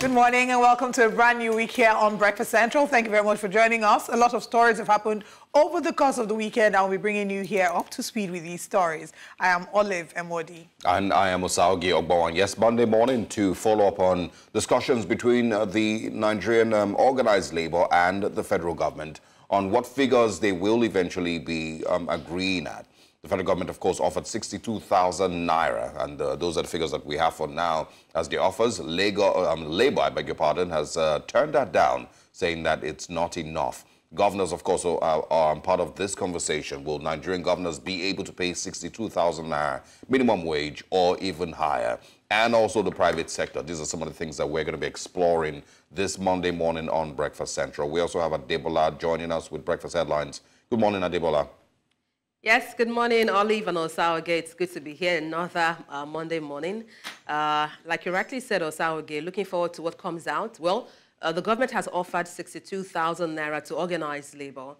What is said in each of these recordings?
Good morning and welcome to a brand new week here on Breakfast Central. Thank you very much for joining us. A lot of stories have happened over the course of the weekend. I'll be bringing you here up to speed with these stories. I am Olive Emodi. And I am Osaogi Ogbawan. Yes, Monday morning to follow up on discussions between the Nigerian um, organized labor and the federal government on what figures they will eventually be um, agreeing at. The federal government, of course, offered 62,000 naira, and uh, those are the figures that we have for now as the offers. Labour, um, I beg your pardon, has uh, turned that down, saying that it's not enough. Governors, of course, are, are, part of this conversation. Will Nigerian governors be able to pay 62,000 naira minimum wage or even higher? And also the private sector. These are some of the things that we're going to be exploring this Monday morning on Breakfast Central. We also have Adebola joining us with Breakfast Headlines. Good morning, Adebola. Yes, good morning, Olive and Osaoge. It's good to be here another uh, Monday morning. Uh, like you rightly said, Osaoge, looking forward to what comes out. Well, uh, the government has offered 62,000 naira to organized labor.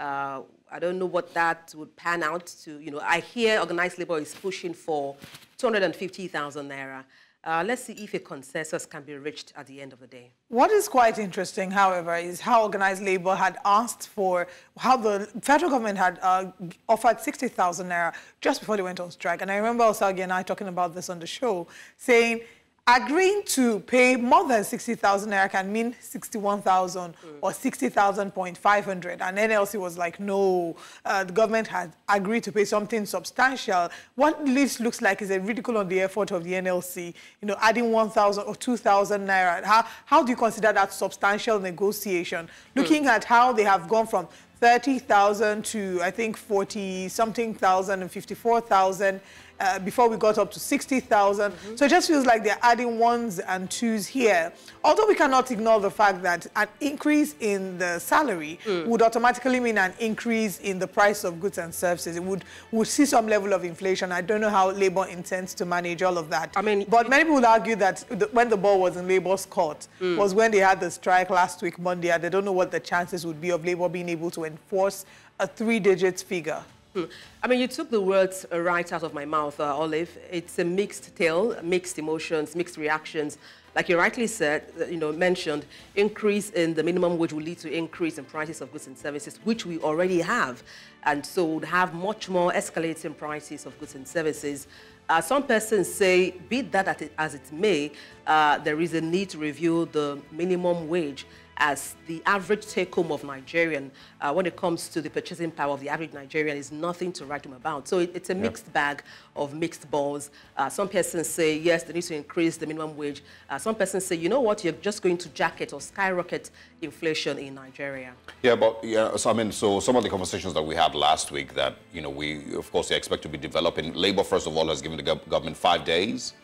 Uh, I don't know what that would pan out to. You know, I hear organized labor is pushing for 250,000 naira. Uh, let's see if a consensus can be reached at the end of the day. What is quite interesting, however, is how organized labor had asked for, how the federal government had uh, offered 60,000 naira just before they went on strike. And I remember Osagi and I talking about this on the show, saying agreeing to pay more than 60,000 naira can mean 61,000 mm. or 60,000.500. And NLC was like, no, uh, the government had agreed to pay something substantial. What this looks like is a ridicule on the effort of the NLC, you know, adding 1,000 or 2,000 naira. How, how do you consider that substantial negotiation? Mm. Looking at how they have gone from 30,000 to, I think, 40 something thousand and 54,000 uh, before we got up to 60,000. Mm -hmm. So it just feels like they're adding ones and twos here. Although we cannot ignore the fact that an increase in the salary mm. would automatically mean an increase in the price of goods and services. It would, would see some level of inflation. I don't know how Labour intends to manage all of that. I mean, but many people argue that the, when the ball was in Labour's court mm. was when they had the strike last week, Monday, and they don't know what the chances would be of Labour being able to enforce a three-digit figure. Hmm. I mean, you took the words right out of my mouth, uh, Olive. It's a mixed tale, mixed emotions, mixed reactions. Like you rightly said, uh, you know, mentioned, increase in the minimum wage will lead to increase in prices of goods and services, which we already have. And so would have much more escalating prices of goods and services. Uh, some persons say, be that as it may, uh, there is a need to review the minimum wage as the average take-home of Nigerian, uh, when it comes to the purchasing power of the average Nigerian, is nothing to write home about. So it, it's a mixed bag of mixed balls. Uh, some persons say, yes, they need to increase the minimum wage. Uh, some persons say, you know what, you're just going to jacket or skyrocket inflation in Nigeria. Yeah, but, yeah, so I mean, so some of the conversations that we had last week that, you know, we, of course, expect to be developing. Labour, first of all, has given the government five days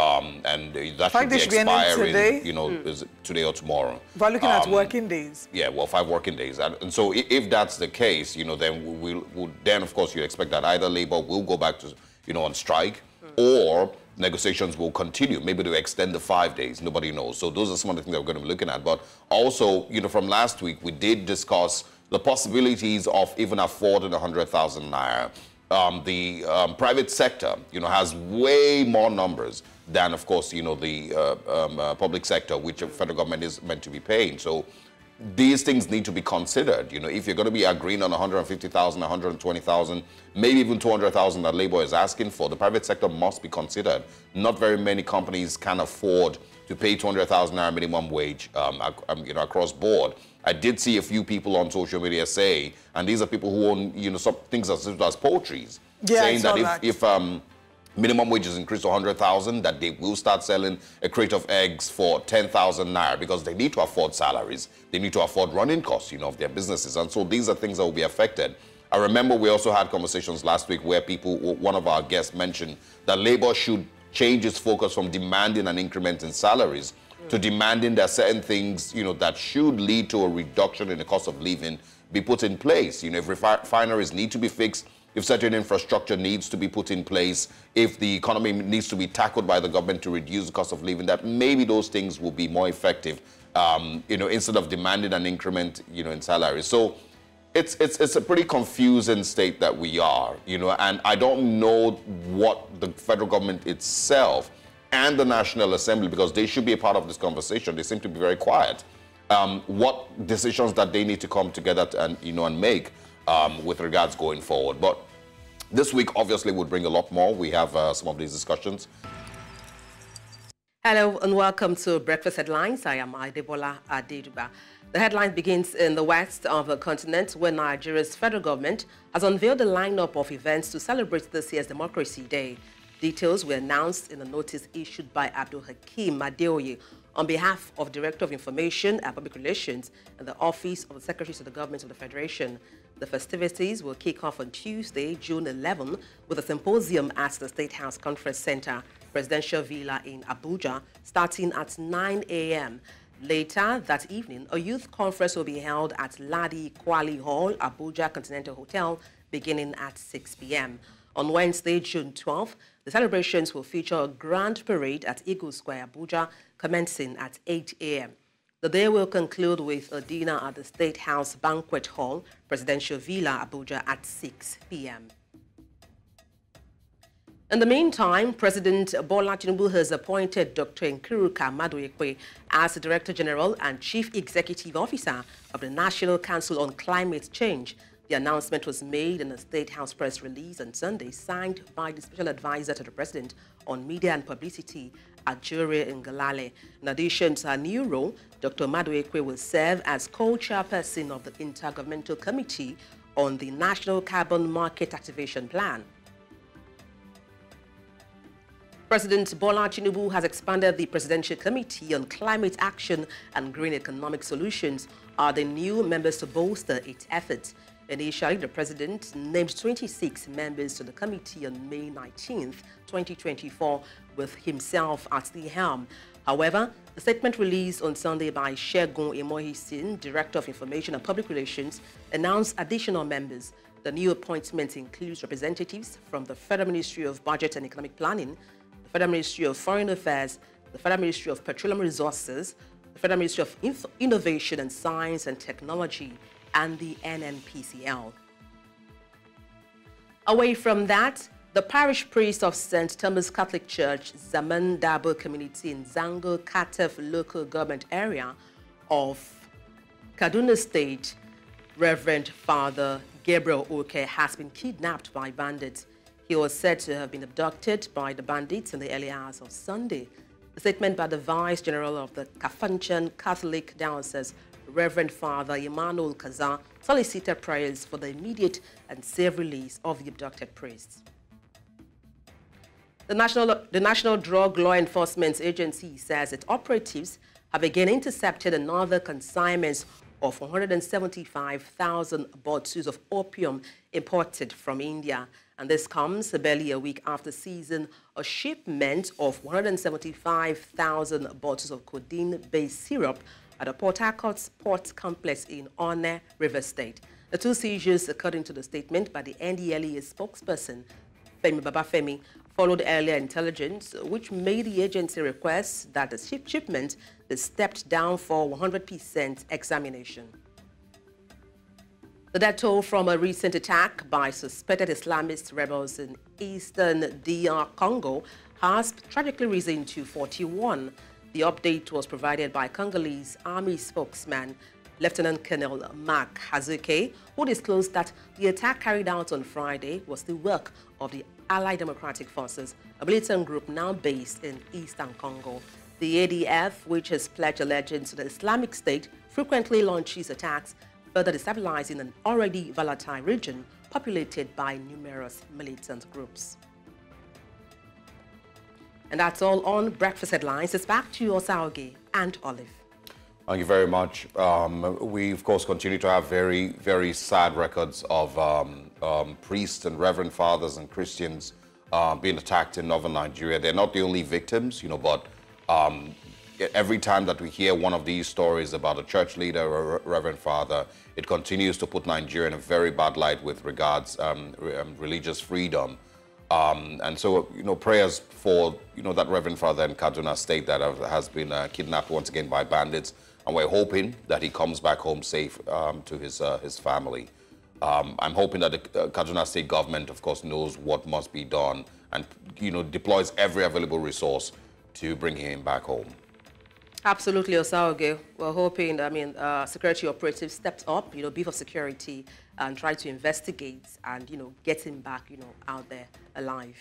um, and that should be expiring, today? you know, mm. today or tomorrow. We're looking um, at working days. Yeah, well, five working days. And, and, so if that's the case, you know, then we'll, we'll then, of course, you expect that either Labour will go back to, you know, on strike mm. or negotiations will continue, maybe to extend the five days. Nobody knows. So those are some of the things that we're going to be looking at. But also, you know, from last week, we did discuss the possibilities of even affording 100,000 naira. Um, the um, private sector, you know, has way more numbers than, of course, you know, the uh, um, uh, public sector, which the federal government is meant to be paying. So these things need to be considered. You know, if you're going to be agreeing on 150,000, 120,000, maybe even 200,000 that Labour is asking for, the private sector must be considered. Not very many companies can afford to pay 200,000 naira minimum wage, um, um, you know, across board. I did see a few people on social media say, and these are people who own, you know, some things as, as poultries, yeah, saying that if, that. if um, minimum wages increase to 100,000, that they will start selling a crate of eggs for 10,000 naira because they need to afford salaries. They need to afford running costs, you know, of their businesses. And so these are things that will be affected. I remember we also had conversations last week where people, one of our guests mentioned that labor should change its focus from demanding an increment in salaries. To demanding that certain things, you know, that should lead to a reduction in the cost of living be put in place. You know, if refineries need to be fixed, if certain infrastructure needs to be put in place, if the economy needs to be tackled by the government to reduce the cost of living, that maybe those things will be more effective, um, you know, instead of demanding an increment, you know, in salary. So it's, it's, it's a pretty confusing state that we are, you know, and I don't know what the federal government itself and the National Assembly, because they should be a part of this conversation. They seem to be very quiet. Um, what decisions that they need to come together to, and you know and make um, with regards going forward. But this week obviously would bring a lot more. We have uh, some of these discussions. Hello and welcome to Breakfast Headlines. I am Adebola Adeduba. The headline begins in the west of the continent where Nigeria's federal government has unveiled a lineup of events to celebrate this year's Democracy Day. Details were announced in a notice issued by Abdul Hakim Adeoye on behalf of Director of Information and Public Relations and the Office of the Secretary to the Government of the Federation. The festivities will kick off on Tuesday, June 11, with a symposium at the State House Conference Center, Presidential Villa in Abuja, starting at 9 a.m. Later that evening, a youth conference will be held at Ladi Kwali Hall, Abuja Continental Hotel, beginning at 6 p.m. On Wednesday, June 12th, the celebrations will feature a grand parade at Eagle Square, Abuja, commencing at 8 a.m. The day will conclude with a dinner at the State House Banquet Hall, Presidential Villa, Abuja, at 6 p.m. In the meantime, President Bola Tinubu has appointed Dr. Nkiruka Maduekwe as the Director General and Chief Executive Officer of the National Council on Climate Change the announcement was made in a State House press release on Sunday, signed by the Special Advisor to the President on Media and Publicity, Ajuri Ngelale. In addition to her new role, Dr. Maduekwe will serve as co-chairperson of the Intergovernmental Committee on the National Carbon Market Activation Plan. President Bola Tinubu has expanded the Presidential Committee on Climate Action and Green Economic Solutions are the new members to bolster its efforts. Initially, the president named 26 members to the committee on May 19, 2024, with himself at the helm. However, the statement released on Sunday by Segun Imohiosen, Director of Information and Public Relations, announced additional members. The new appointment includes representatives from the Federal Ministry of Budget and Economic Planning, the Federal Ministry of Foreign Affairs, the Federal Ministry of Petroleum Resources, the Federal Ministry of Innovation and Science and Technology, and the NNPCL. Away from that, the parish priest of St. Thomas Catholic Church, Zaman Dabo community in Zango Kataf local government area of Kaduna State, Reverend Father Gabriel Oke has been kidnapped by bandits. He was said to have been abducted by the bandits in the early hours of Sunday. A statement by the Vicar General of the Kafanchan Catholic Diocese, Reverend Father Emmanuel Kazan solicited prayers for the immediate and safe release of the abducted priests. The National, the National Drug Law Enforcement Agency says its operatives have again intercepted another consignment of 175,000 bottles of opium imported from India. And this comes barely a week after seizing a shipment of 175,000 bottles of codeine-based syrup at the Port Harcourt Port Complex in Onne, River State. The two seizures, according to the statement by the NDLEA spokesperson, Femi Babafemi, followed earlier intelligence, which made the agency request that the ship shipment be stepped down for 100% examination. The death toll from a recent attack by suspected Islamist rebels in eastern DR Congo has tragically risen to 41. The update was provided by Congolese Army spokesman Lieutenant Colonel Mak Hazukay, who disclosed that the attack carried out on Friday was the work of the Allied Democratic Forces, a militant group now based in eastern Congo. The ADF, which has pledged allegiance to the Islamic State, frequently launches attacks, further destabilizing an already volatile region populated by numerous militant groups. And that's all on Breakfast Headlines. It's back to you, Osaoge and Olive. Thank you very much. Um, we, of course, continue to have very, very sad records of um, um, priests and reverend fathers and Christians uh, being attacked in northern Nigeria. They're not the only victims, you know, but um, every time that we hear one of these stories about a church leader or a reverend father, it continues to put Nigeria in a very bad light with regards um, um, religious freedom. Um, and so, you know, prayers for, you know, that Reverend Father in Kaduna State that has been uh, kidnapped once again by bandits. And we're hoping that he comes back home safe um, to his, uh, his family. Um, I'm hoping that the uh, Kaduna State government, of course, knows what must be done and, you know, deploys every available resource to bring him back home? Absolutely, Osaoge. We're hoping, I mean, uh, security operatives stepped up, you know, beef of security and try to investigate and, you know, get him back, you know, out there alive.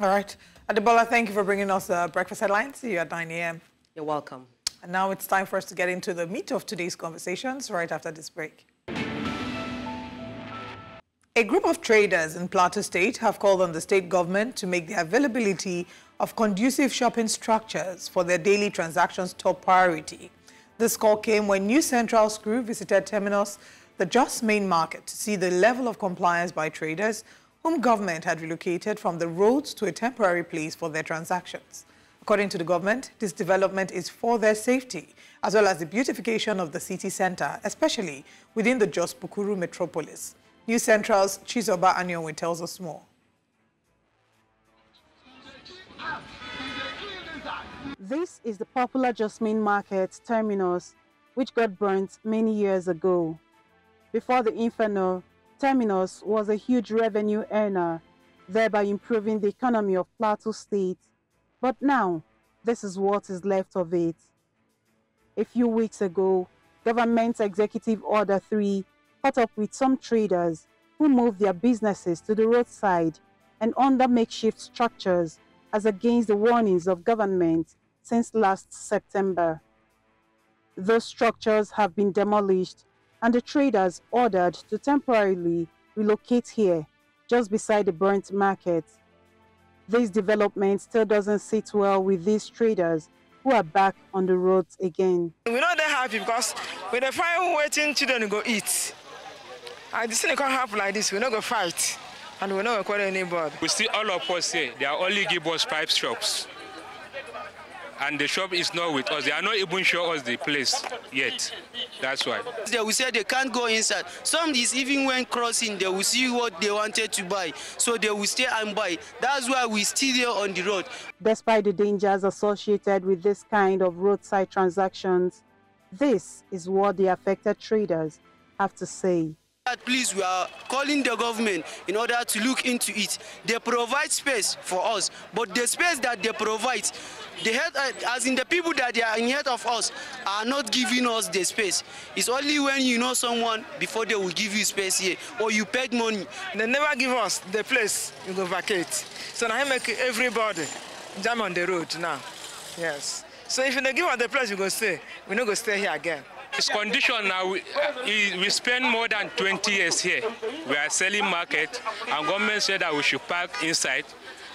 All right. Adebola, thank you for bringing us the breakfast headlines. See you at 9 a.m. You're welcome. And now it's time for us to get into the meat of today's conversations right after this break. A group of traders in Plateau State have called on the state government to make the availability of conducive shopping structures for their daily transactions top priority. This call came when News Central's crew visited Terminus, the Jos Main Market, to see the level of compliance by traders whom government had relocated from the roads to a temporary place for their transactions. According to the government, this development is for their safety, as well as the beautification of the city center, especially within the Jos Bukuru metropolis. News Central's Chizoba Anionwe tells us more. This is the popular Jos Main Market terminus, which got burnt many years ago. Before the inferno, terminus was a huge revenue earner, thereby improving the economy of Plateau State. But now, this is what is left of it. A few weeks ago, Government Executive Order 3 caught up with some traders who moved their businesses to the roadside and under makeshift structures as against the warnings of government since last September. Those structures have been demolished and the traders ordered to temporarily relocate here, just beside the burnt market. This development still doesn't sit well with these traders who are back on the roads again. We're not that happy because when the find waiting children to go eat. And this thing can't happen like this. We're not going to fight. And we're not going to call anybody. We see all of us here. They are only give us five shops. And the shop is not with us. They are not even show us the place yet. That's why. They will say they can't go inside. Some is even when crossing, they will see what they wanted to buy. So they will stay and buy. That's why we still there on the road. Despite the dangers associated with this kind of roadside transactions, this is what the affected traders have to say. Please, we are calling the government in order to look into it. They provide space for us, but the space that they provide, the head, uh, as in the people that they are in head of us, are not giving us the space. It's only when you know someone before they will give you space here, or you paid money. They never give us the place you go vacate. So now I make everybody jam on the road now. Yes. So if they give us the place, we go stay. We not go stay here again. This condition now, we, uh, we spend more than 20 years here. We are selling market, and government said that we should park inside.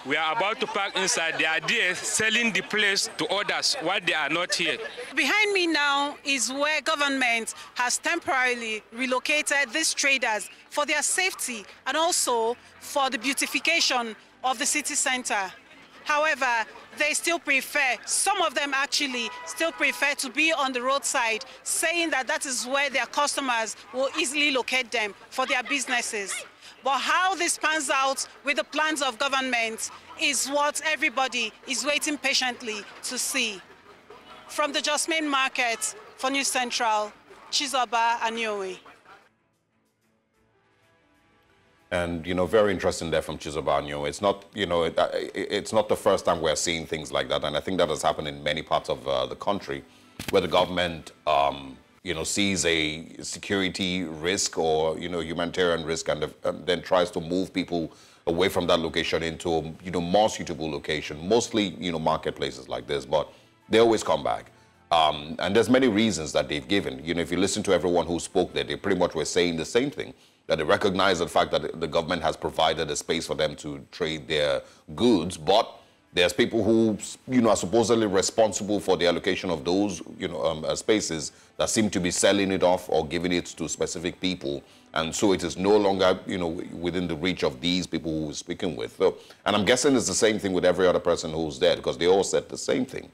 We are about to park inside. Are there selling the place to others while they are not here. Behind me now is where government has temporarily relocated these traders for their safety and also for the beautification of the city center. However, they still prefer, some of them actually still prefer to be on the roadside, saying that that is where their customers will easily locate them for their businesses. But how this pans out with the plans of government is what everybody is waiting patiently to see. From the Jos Main Market for News Central, Chizoba Anionwe. And, you know, very interesting there from Chizobanyo. It's not, you know, it, it's not the first time we're seeing things like that. And I think that has happened in many parts of uh, the country where the government, um, you know, sees a security risk or, you know, humanitarian risk and, and then tries to move people away from that location into, a, you know, more suitable location, mostly, you know, marketplaces like this. But they always come back. Um, and there's many reasons that they've given. You know, if you listen to everyone who spoke there, they pretty much were saying the same thing that they recognize the fact that the government has provided a space for them to trade their goods, but there's people who, you know, are supposedly responsible for the allocation of those, you know, um, uh, spaces that seem to be selling it off or giving it to specific people. And so it is no longer, you know, within the reach of these people who we're speaking with. So, and I'm guessing it's the same thing with every other person who's there because they all said the same thing.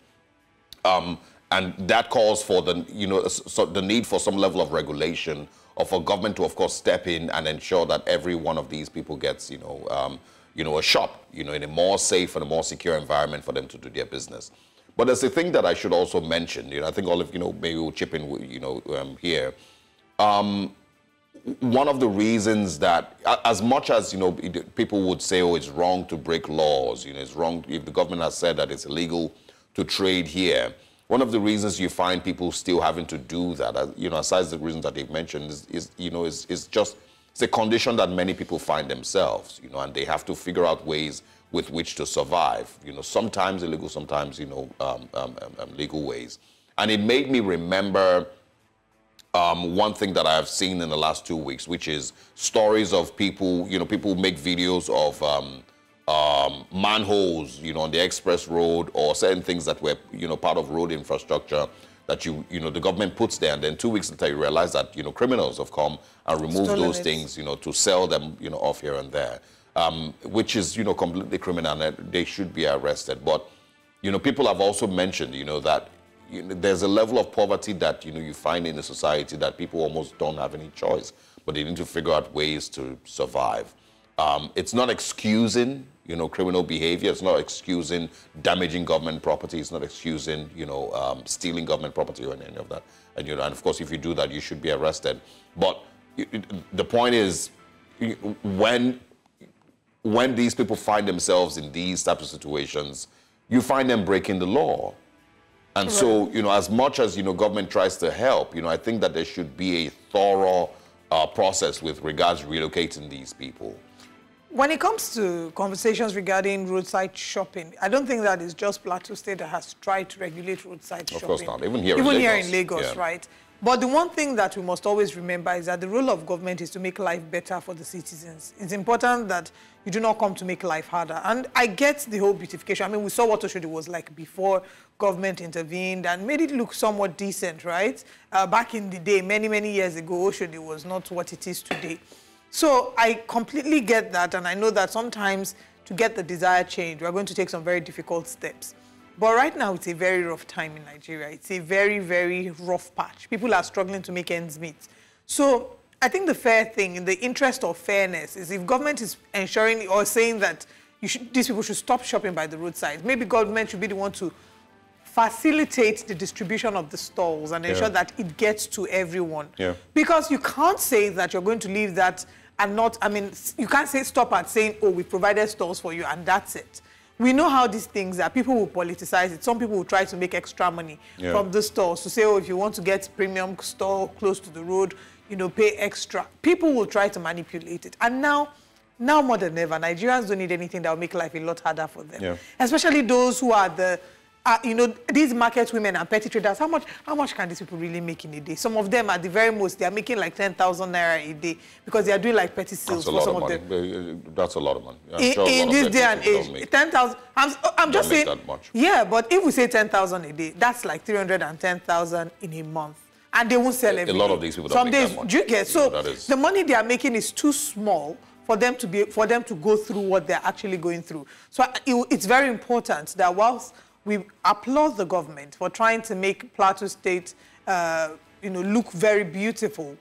Um, and that calls for the, you know, so the need for some level of regulation or for government to, of course, step in and ensure that every one of these people gets, you know, um, you know, a shop, you know, in a more safe and a more secure environment for them to do their business. But there's a thing that I should also mention, you know, I think all of, you know, maybe we'll chip in, you know, um, here. Um, one of the reasons that, as much as, you know, people would say, oh, it's wrong to break laws, you know, it's wrong, if the government has said that it's illegal to trade here. One of the reasons you find people still having to do that, uh, you know, aside the reasons that they've mentioned, is, is you know, is, is just it's a condition that many people find themselves, you know, and they have to figure out ways with which to survive. You know, sometimes illegal, sometimes you know, um, um, um, um legal ways. And it made me remember um, one thing that I have seen in the last two weeks, which is stories of people, you know, people make videos of um, um, manholes, you know, on the express road or certain things that were, you know, part of road infrastructure that you, you know, the government puts there. And then two weeks later, you realize that, you know, criminals have come and removed Stolen those it. things, you know, to sell them, you know, off here and there, um, which is, you know, completely criminal and they should be arrested. But, you know, people have also mentioned, you know, that you know, there's a level of poverty that, you know, you find in the society that people almost don't have any choice, but they need to figure out ways to survive. Um, it's not excusing, you know, criminal behavior. It's not excusing damaging government property. It's not excusing, you know, um, stealing government property or any of that. And, you know, and of course, if you do that, you should be arrested. But the point is, when when these people find themselves in these types of situations, you find them breaking the law. And right. so, you know, as much as, you know, government tries to help, you know, I think that there should be a thorough uh, process with regards to relocating these people. When it comes to conversations regarding roadside shopping, I don't think that it's just Plateau State that has tried to regulate roadside of shopping. Of course not. Even here Even in here Lagos. in Lagos, yeah. right? But the one thing that we must always remember is that the role of government is to make life better for the citizens. It's important that you do not come to make life harder. And I get the whole beautification. I mean, we saw what Oshodi was like before government intervened and made it look somewhat decent, right? Uh, back in the day, many, many years ago, Oshodi was not what it is today. So I completely get that, and I know that sometimes to get the desired change, we're going to take some very difficult steps. But right now, it's a very rough time in Nigeria. It's a very, very rough patch. People are struggling to make ends meet. So I think the fair thing, in the interest of fairness, is if government is ensuring or saying that should, these people should stop shopping by the roadside, maybe government should be the one to facilitate the distribution of the stalls and ensure yeah. that it gets to everyone. Yeah. Because you can't say that you're going to leave that and not, I mean, you can't say stop at saying, oh, we provided stores for you and that's it. We know how these things are. People will politicize it. Some people will try to make extra money yeah. from the stores to say, oh, if you want to get premium store close to the road, you know, pay extra. People will try to manipulate it. And now, now more than ever, Nigerians don't need anything that will make life a lot harder for them. Yeah. Especially those who are the uh, you know, these market women and petty traders, how much, how much can these people really make in a day? Some of them, at the very most, they are making like 10,000 naira a day because they are doing like petty sales That's for some of, of them. That's a lot of money. in, sure in this day and age, 10,000, I'm, I'm just saying, that much. yeah, but if we say 10,000 a day, that's like 310,000 in a month. And they won't sell everything. A lot of these people Some days, do you get? So the money they are making is too small for them to be for them to go through what they're actually going through. So it, it's very important that whilst we applaud the government for trying to make Plateau State, uh, you know, look very beautiful.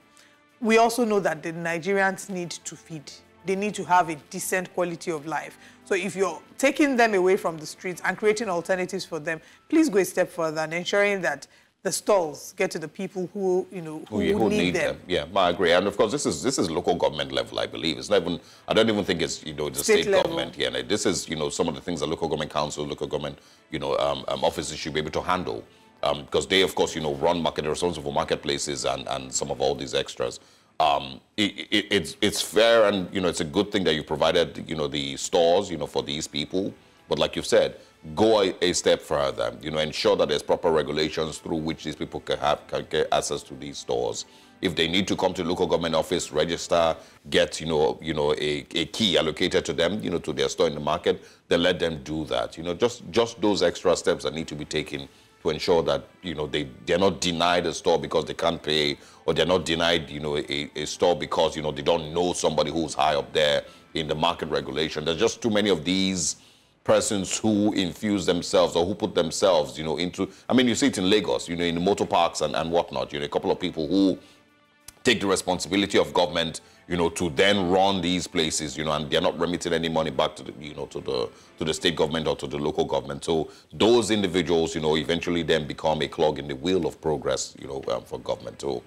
We also know that the Nigerians need to feed. They need to have a decent quality of life. So if you're taking them away from the streets and creating alternatives for them, please go a step further and ensuring that the stalls get to the people who you know who, who, who need, need them. them. Yeah, I agree. And of course, this is this is local government level, I believe. It's not even. I don't even think it's you know the state, state government here. Yeah, this is you know some of the things that local government council, local government you know um, um, offices should be able to handle. Um, because they, of course, you know, run market, they're responsible for marketplaces and, and some of all these extras. Um, it, it, it's it's fair and you know it's a good thing that you provided you know the stores you know for these people. But like you said, go a, a, step further, you know, ensure that there's proper regulations through which these people can have can get access to these stores. If they need to come to local government office, register, get, you know, you know, a, a key allocated to them, you know, to their store in the market, then let them do that. You know, just just those extra steps that need to be taken to ensure that, you know, they, they're not denied a store because they can't pay, or they're not denied, you know, a, a store because, you know, they don't know somebody who's high up there in the market regulation. There's just too many of these persons who infuse themselves or who put themselves, you know, into, I mean, you see it in Lagos, you know, in the motor parks and, and whatnot, you know, a couple of people who take the responsibility of government, you know, to then run these places, you know, and they're not remitting any money back to the, you know, to the to the state government or to the local government. So those individuals, you know, eventually then become a clog in the wheel of progress, you know, um, for government. So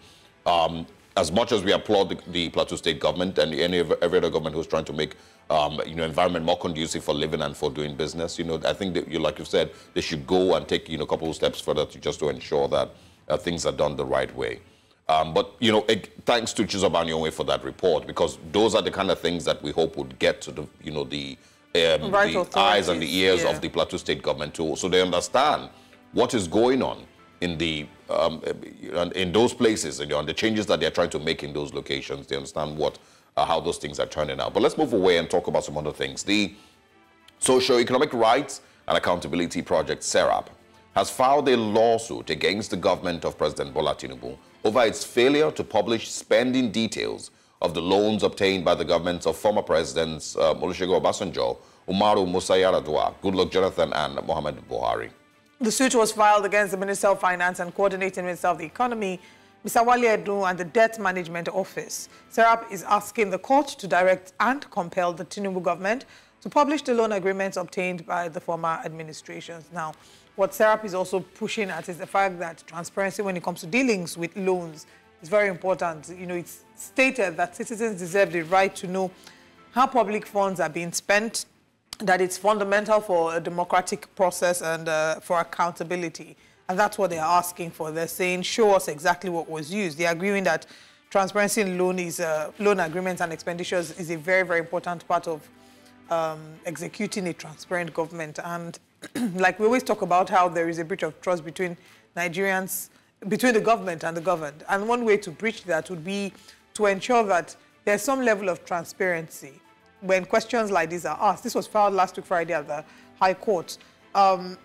um, as much as we applaud the, the, Plateau State government and any every other government who's trying to make um, you know, environment more conducive for living and for doing business. You know, I think that you, like you said, they should go and take, you know, a couple of steps further to just to ensure that uh, things are done the right way. Um, but, you know, it, thanks to Chizoba Anyonwe for that report, because those are the kind of things that we hope would get to the, you know, the, um, Right the eyes and the ears yeah. of the Plateau State government too, so they understand what is going on in the um, in those places and, you know, and the changes that they're trying to make in those locations. They understand what uh, how those things are turning out. But let's move away and talk about some other things. The Socio-Economic Rights and Accountability Project, SERAP, has filed a lawsuit against the government of President Bola Tinubu over its failure to publish spending details of the loans obtained by the governments of former presidents uh, Olusegun Obasanjo, Umaru Musa Yar'Adua, Goodluck Jonathan, and Mohamed Buhari. The suit was filed against the Minister of Finance and Coordinating Minister of the Economy, Mr. Wale Edu, and the Debt Management Office. SERAP is asking the court to direct and compel the Tinubu government to publish the loan agreements obtained by the former administrations. Now, what SERAP is also pushing at is the fact that transparency when it comes to dealings with loans is very important. You know, it's stated that citizens deserve the right to know how public funds are being spent, that it's fundamental for a democratic process and uh, for accountability. And that's what they're asking for. They're saying, show us exactly what was used. They're agreeing that transparency in loan, is, uh, loan agreements and expenditures is a very, very important part of um, executing a transparent government. And like we always talk about how there is a breach of trust between Nigerians, between the government and the governed. And one way to breach that would be to ensure that there's some level of transparency when questions like these are asked. This was filed last week Friday at the High Court. Um,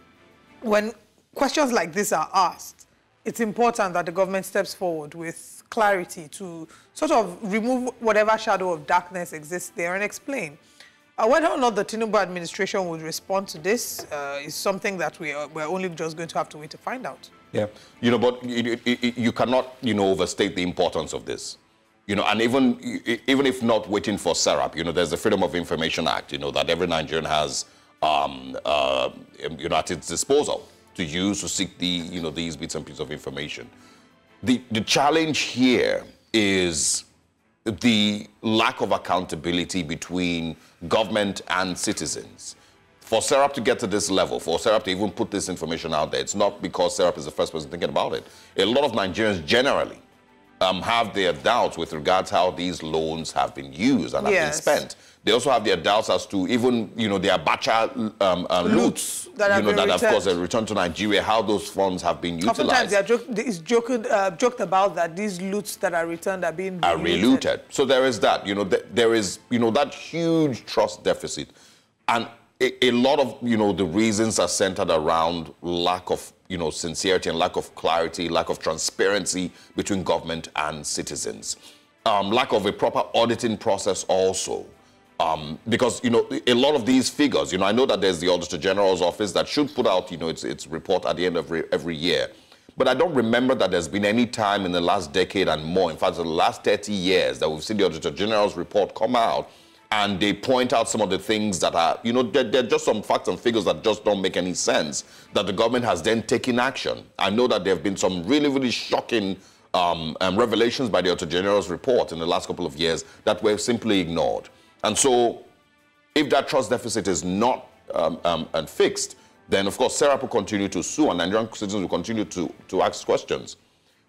when questions like this are asked, it's important that the government steps forward with clarity to sort of remove whatever shadow of darkness exists there and explain. Uh, whether or not the Tinubu administration would respond to this uh, is something that we are, we're only just going to have to wait to find out. Yeah, you know, but you, you, cannot, you know, overstate the importance of this. You know, and even even if not waiting for SERAP, you know, there's the Freedom of Information Act, you know, that every Nigerian has, um, uh, you know, at its disposal to use to seek the, you know, these bits and pieces of information. The the challenge here is the lack of accountability between government and citizens. For SERAP to get to this level, for SERAP to even put this information out there, it's not because SERAP is the first person thinking about it. A lot of Nigerians generally um, have their doubts with regards how these loans have been used and Yes. have been spent. They also have their doubts as to even, you know, their Abacha um, uh, loots, that you know, that of course are returned to Nigeria, how those funds have been utilized. Oftentimes, they are joke, it's joked, uh, joked about that these loots that are returned are being are relooted. relooted. So there is that. You know, th- there is you know that huge trust deficit, and a, a lot of you know the reasons are centered around lack of you know sincerity and lack of clarity, lack of transparency between government and citizens, um, lack of a proper auditing process also. Um, because you know a lot of these figures, you know, I know that there's the Auditor General's office that should put out, you know, its, its report at the end of every, year. But I don't remember that there's been any time in the last decade and more, in fact, the last 30 years, that we've seen the Auditor General's report come out and they point out some of the things that are, you know, they're, they're just some facts and figures that just don't make any sense, that the government has then taken action. I know that there have been some really, really shocking um, um, revelations by the Auditor General's report in the last couple of years that were simply ignored. And so if that trust deficit is not um, um, and fixed, then of course SERAP will continue to sue and Nigerian citizens will continue to, to ask questions.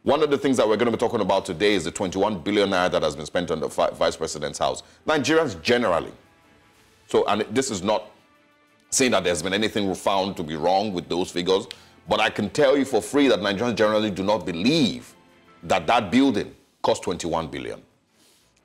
One of the things that we're going to be talking about today is the 21 billion naira that has been spent on the vice president's house. Nigerians generally. So, and this is not saying that there's been anything found to be wrong with those figures, but I can tell you for free that Nigerians generally do not believe that that building cost 21 billion.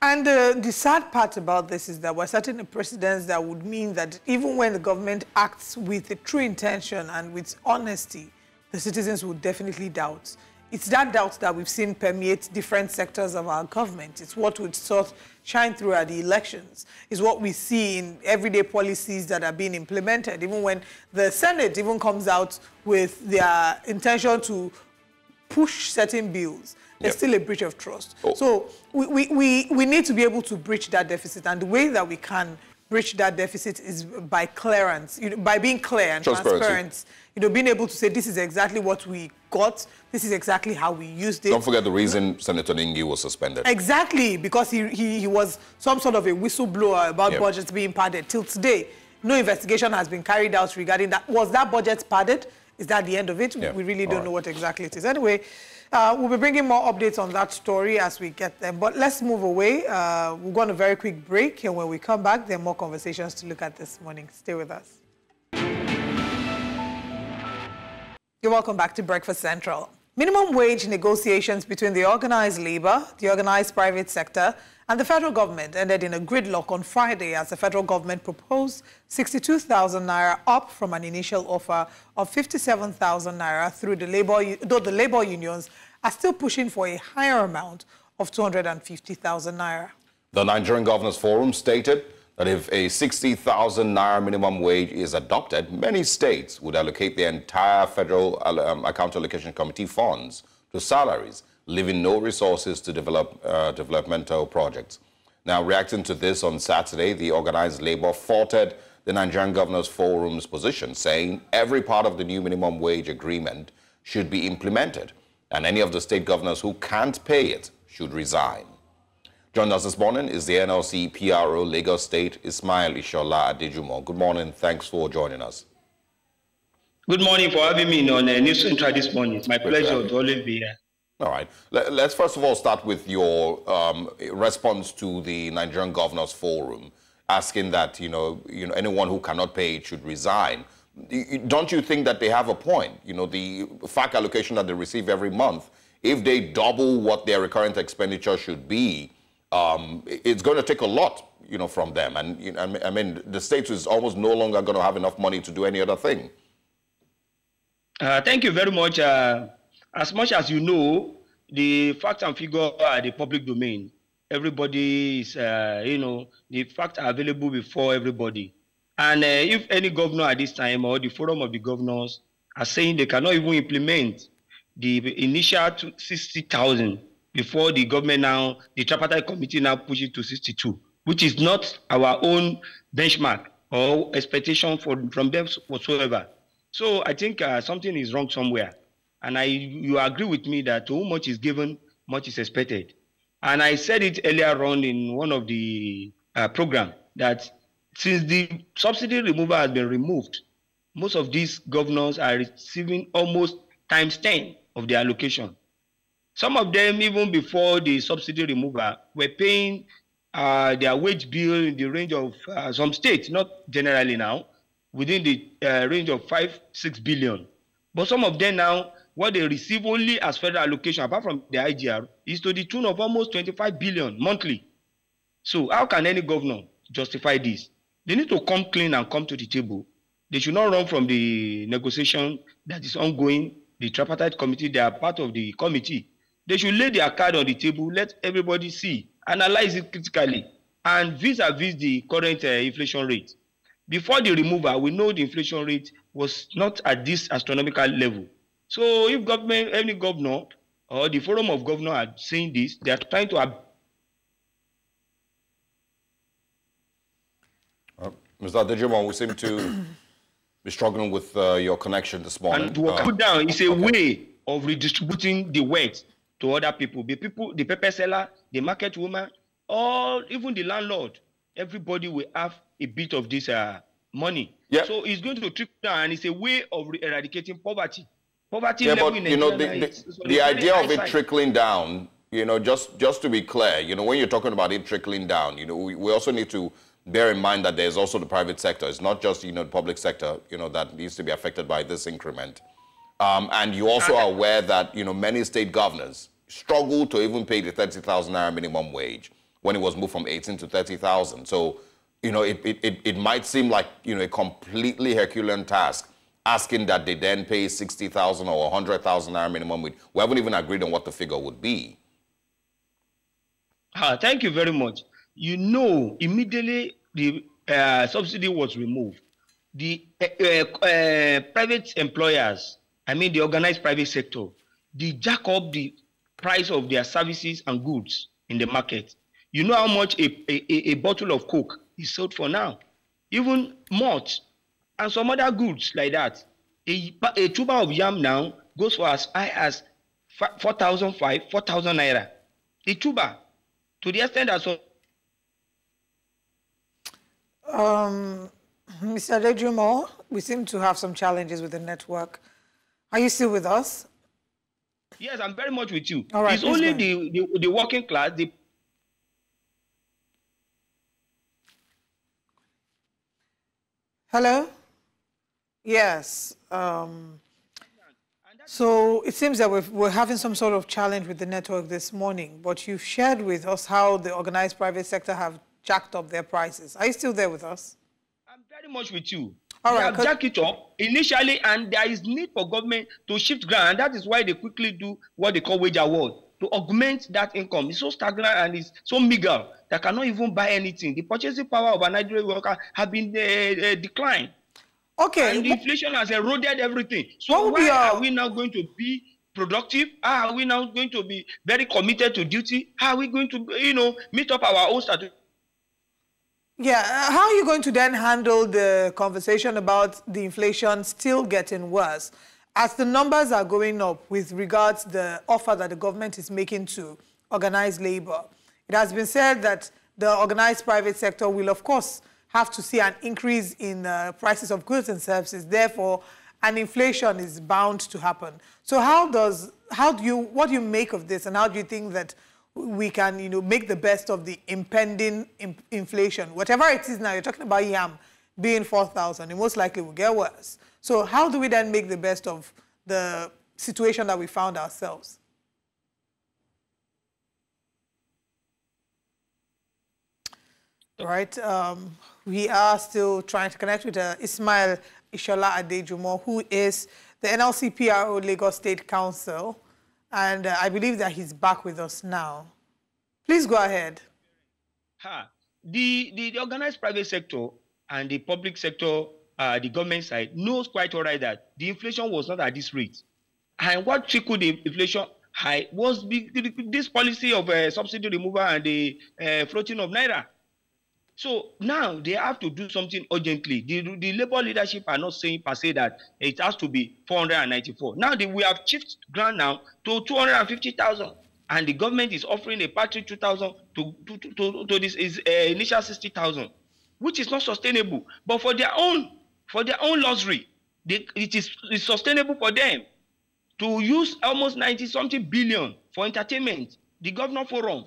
And uh, the sad part about this is that we're setting a precedence that would mean that even when the government acts with a true intention and with honesty, the citizens will definitely doubt. It's that doubt that we've seen permeate different sectors of our government. It's what would sort shine through at the elections. It's what we see in everyday policies that are being implemented. Even when the Senate even comes out with their intention to push certain bills, there's Yep. still a breach of trust. Oh. So we, we, we, we need to be able to breach that deficit. And the way that we can bridge that deficit is by clearance, you know, by being clear and transparent. You know, being able to say this is exactly what we got, this is exactly how we used it. Don't forget the reason Senator Ningi was suspended. Exactly, because he, he, he was some sort of a whistleblower about Yep. budgets being padded. Till today, no investigation has been carried out regarding that. Was that budget padded? Is that the end of it? Yeah, We really all don't right. know what exactly it is. Anyway, uh, we'll be bringing more updates on that story as we get them. But let's move away. Uh, we'll go on a very quick break, and when we come back, there are more conversations to look at this morning. Stay with us. You're welcome back to Breakfast Central. Minimum wage negotiations between the organized labor, the organized private sector, and the federal government ended in a gridlock on Friday as the federal government proposed 62,000 naira up from an initial offer of 57,000 naira through the labor, though the labor unions are still pushing for a higher amount of 250,000 naira. The Nigerian Governors Forum stated that if a 60,000 naira minimum wage is adopted, many states would allocate the entire Federal um, Account Allocation Committee funds to salaries, leaving no resources to develop uh, developmental projects. Now, reacting to this on Saturday, the organized labor faulted the Nigerian Governors Forum's position, saying every part of the new minimum wage agreement should be implemented, and any of the state governors who can't pay it should resign. Joining us this morning is the NLC PRO Lagos State, Ismail Ishola Adejumo. Good morning. Thanks for joining us. Good morning for having me on uh, News Central this morning. It's my Good pleasure to always be here. All right. Let, us first of all start with your um, response to the Nigerian Governors Forum, asking that you know, you know, anyone who cannot pay it should resign. Don't you think that they have a point? You know, the FAC allocation that they receive every month, if they double what their recurrent expenditure should be, um, it's going to take a lot, you know, from them. And you know, I mean- the state is almost no longer going to have enough money to do any other thing. Uh, thank you very much. Uh, as much as you know, the facts and figures are the public domain. Everybody is, uh, you know, the facts are available before everybody. And uh, if any governor at this time or the forum of the governors are saying they cannot even implement the initial 60,000 before the government now, the tripartite committee now push it to 62, which is not our own benchmark or expectation for, from them whatsoever. So I think uh, something is wrong somewhere. And I, you agree with me that too much is given, much is expected. And I said it earlier on in one of the uh, program that since the subsidy removal has been removed, most of these governors are receiving almost times 10 of their allocation. Some of them, even before the subsidy removal, were paying uh, their wage bill in the range of uh, some states, not generally now, within the uh, range of five, six billion. But some of them now, what they receive only as federal allocation, apart from the IGR, is to the tune of almost 25 billion monthly. So how can any governor justify this? They need to come clean and come to the table. They should not run from the negotiation that is ongoing. The tripartite committee, they are part of the committee. They should lay their card on the table, let everybody see, analyze it critically, and vis-a-vis the current uh, inflation rate. Before the removal, we know the inflation rate was not at this astronomical level. So if government, any governor or the forum of governor are saying this, they are trying to ab- Uh, Mr. Adejumo, we seem to be struggling with uh, your connection this morning. and to Uh, put down is a okay. way of redistributing the wealth to other people. The people, the pepper seller, the market woman, or even the landlord. Everybody will have a bit of this uh, money. Yeah. So it's going to trickle down, and it's a way of eradicating poverty. Poverty Yeah, level but you know, the, the, is- the idea of it side. trickling down, you know, just just to be clear, you know, when you're talking about it trickling down, you know, we, we also need to bear in mind that there's also the private sector. It's not just you know the public sector, you know, that needs to be affected by this increment. Um, and you also are aware that you know many state governors struggle to even pay the thirty thousand naira minimum wage when it was moved from eighteen to thirty thousand. So you know it, it, it, it might seem like you know a completely Herculean task asking that they then pay sixty thousand or hundred thousand naira minimum wage. We haven't even agreed on what the figure would be. Ah, thank you very much. You know, immediately the uh, subsidy was removed. The uh, uh, uh, private employers, I mean the organized private sector, they jack up the price of their services and goods in the market. You know how much a, a, a- bottle of Coke is sold for now. Even malt and some other goods like that. A, a tuber of yam now goes for as high as 4,005, 4,000 naira. A tuber. To the extent that so. Um, Mr. Adejumo, we seem to have some challenges with the network. Are you still with us? Yes, I'm very much with you. All right, it's only the, the, the working class, the Hello? Yes. Um, so it seems that we're, we're having some sort of challenge with the network this morning, but you've shared with us how the organized private sector have jacked up their prices. Are you still there with us? I'm very much with you. All they right, have jacked it up initially, and there is need for government to shift ground, and that is why they quickly do what they call wage award to augment that income. It's so stagnant and it's so meager that cannot even buy anything. The purchasing power of a Nigerian worker have been uh, uh, declined. Okay. And inflation has eroded everything. So why your... are we now going to be productive? How are we now going to be very committed to duty? How are we going to, you know, meet up our own status? Yeah, uh, how are you going to then handle the conversation about the inflation still getting worse? As the numbers are going up with regards to the offer that the government is making to organized labor, it has been said that the organized private sector will, of course, have to see an increase in uh, prices of goods and services. Therefore, an inflation is bound to happen. So how does, how do you, what do you make of this and how do you think that we can, you know, make the best of the impending inflation? Whatever it is now, you're talking about yam being 4,000, it most likely will get worse. So how do we then make the best of the situation that we found ourselves? Right. Um, we are still trying to connect with uh, Ismail Ishola Adejumo, who is the NLC PRO Lagos State Council. And uh, I believe that he's back with us now. Please go ahead. Ha. The, the, the organized private sector and the public sector, uh, the government side, knows quite all right that the inflation was not at this rate. And what trickled the inflation high was this policy of uh, subsidy removal and the uh, floating of Naira. So now they have to do something urgently. The, the labor leadership are not saying per se that it has to be 494. Now the, we have shifted ground now to 250,000. And the government is offering a patch 2,000 to, to, to, to, this is uh, initial 60,000, which is not sustainable. But for their own, for their own luxury, they, it is it's sustainable for them to use almost 90 something billion for entertainment, the governor forum,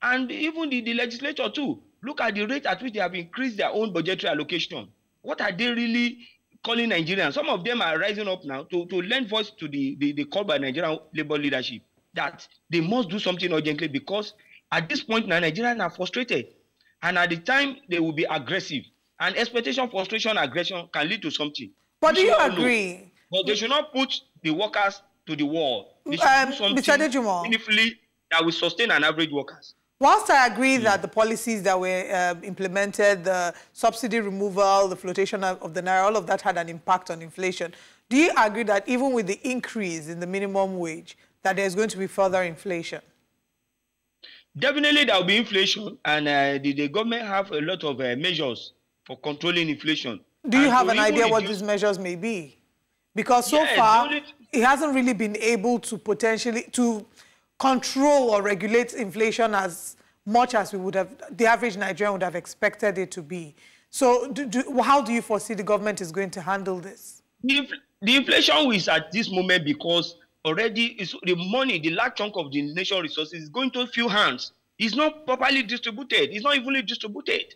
and even the, the legislature too Look at the rate at which they have increased their own budgetary allocation. What are they really calling Nigerians? Some of them are rising up now to, to lend voice to the, the, the call by Nigerian labor leadership that they must do something urgently because at this point now Nigerians are frustrated. And at the time they will be aggressive. And expectation, frustration, aggression can lead to something. But do you agree? Know. But they should not put the workers to the wall. They should um, do something meaningfully that will sustain an average workers. Whilst I agree that the policies that were uh, implemented, the subsidy removal, the flotation of the naira, all of that had an impact on inflation. Do you agree that even with the increase in the minimum wage, that there's going to be further inflation? Definitely there will be inflation, and uh, the, the, government have a lot of uh, measures for controlling inflation. Do you and have an idea what these measures may be? Because so yeah, far, it hasn't really been able to potentially, to control or regulate inflation as much as we would have, the average Nigerian would have expected it to be. So do, do, how do you foresee the government is going to handle this? The, the inflation is at this moment because already the money, the large chunk of the national resources is going to a few hands. It's not properly distributed. It's not evenly distributed.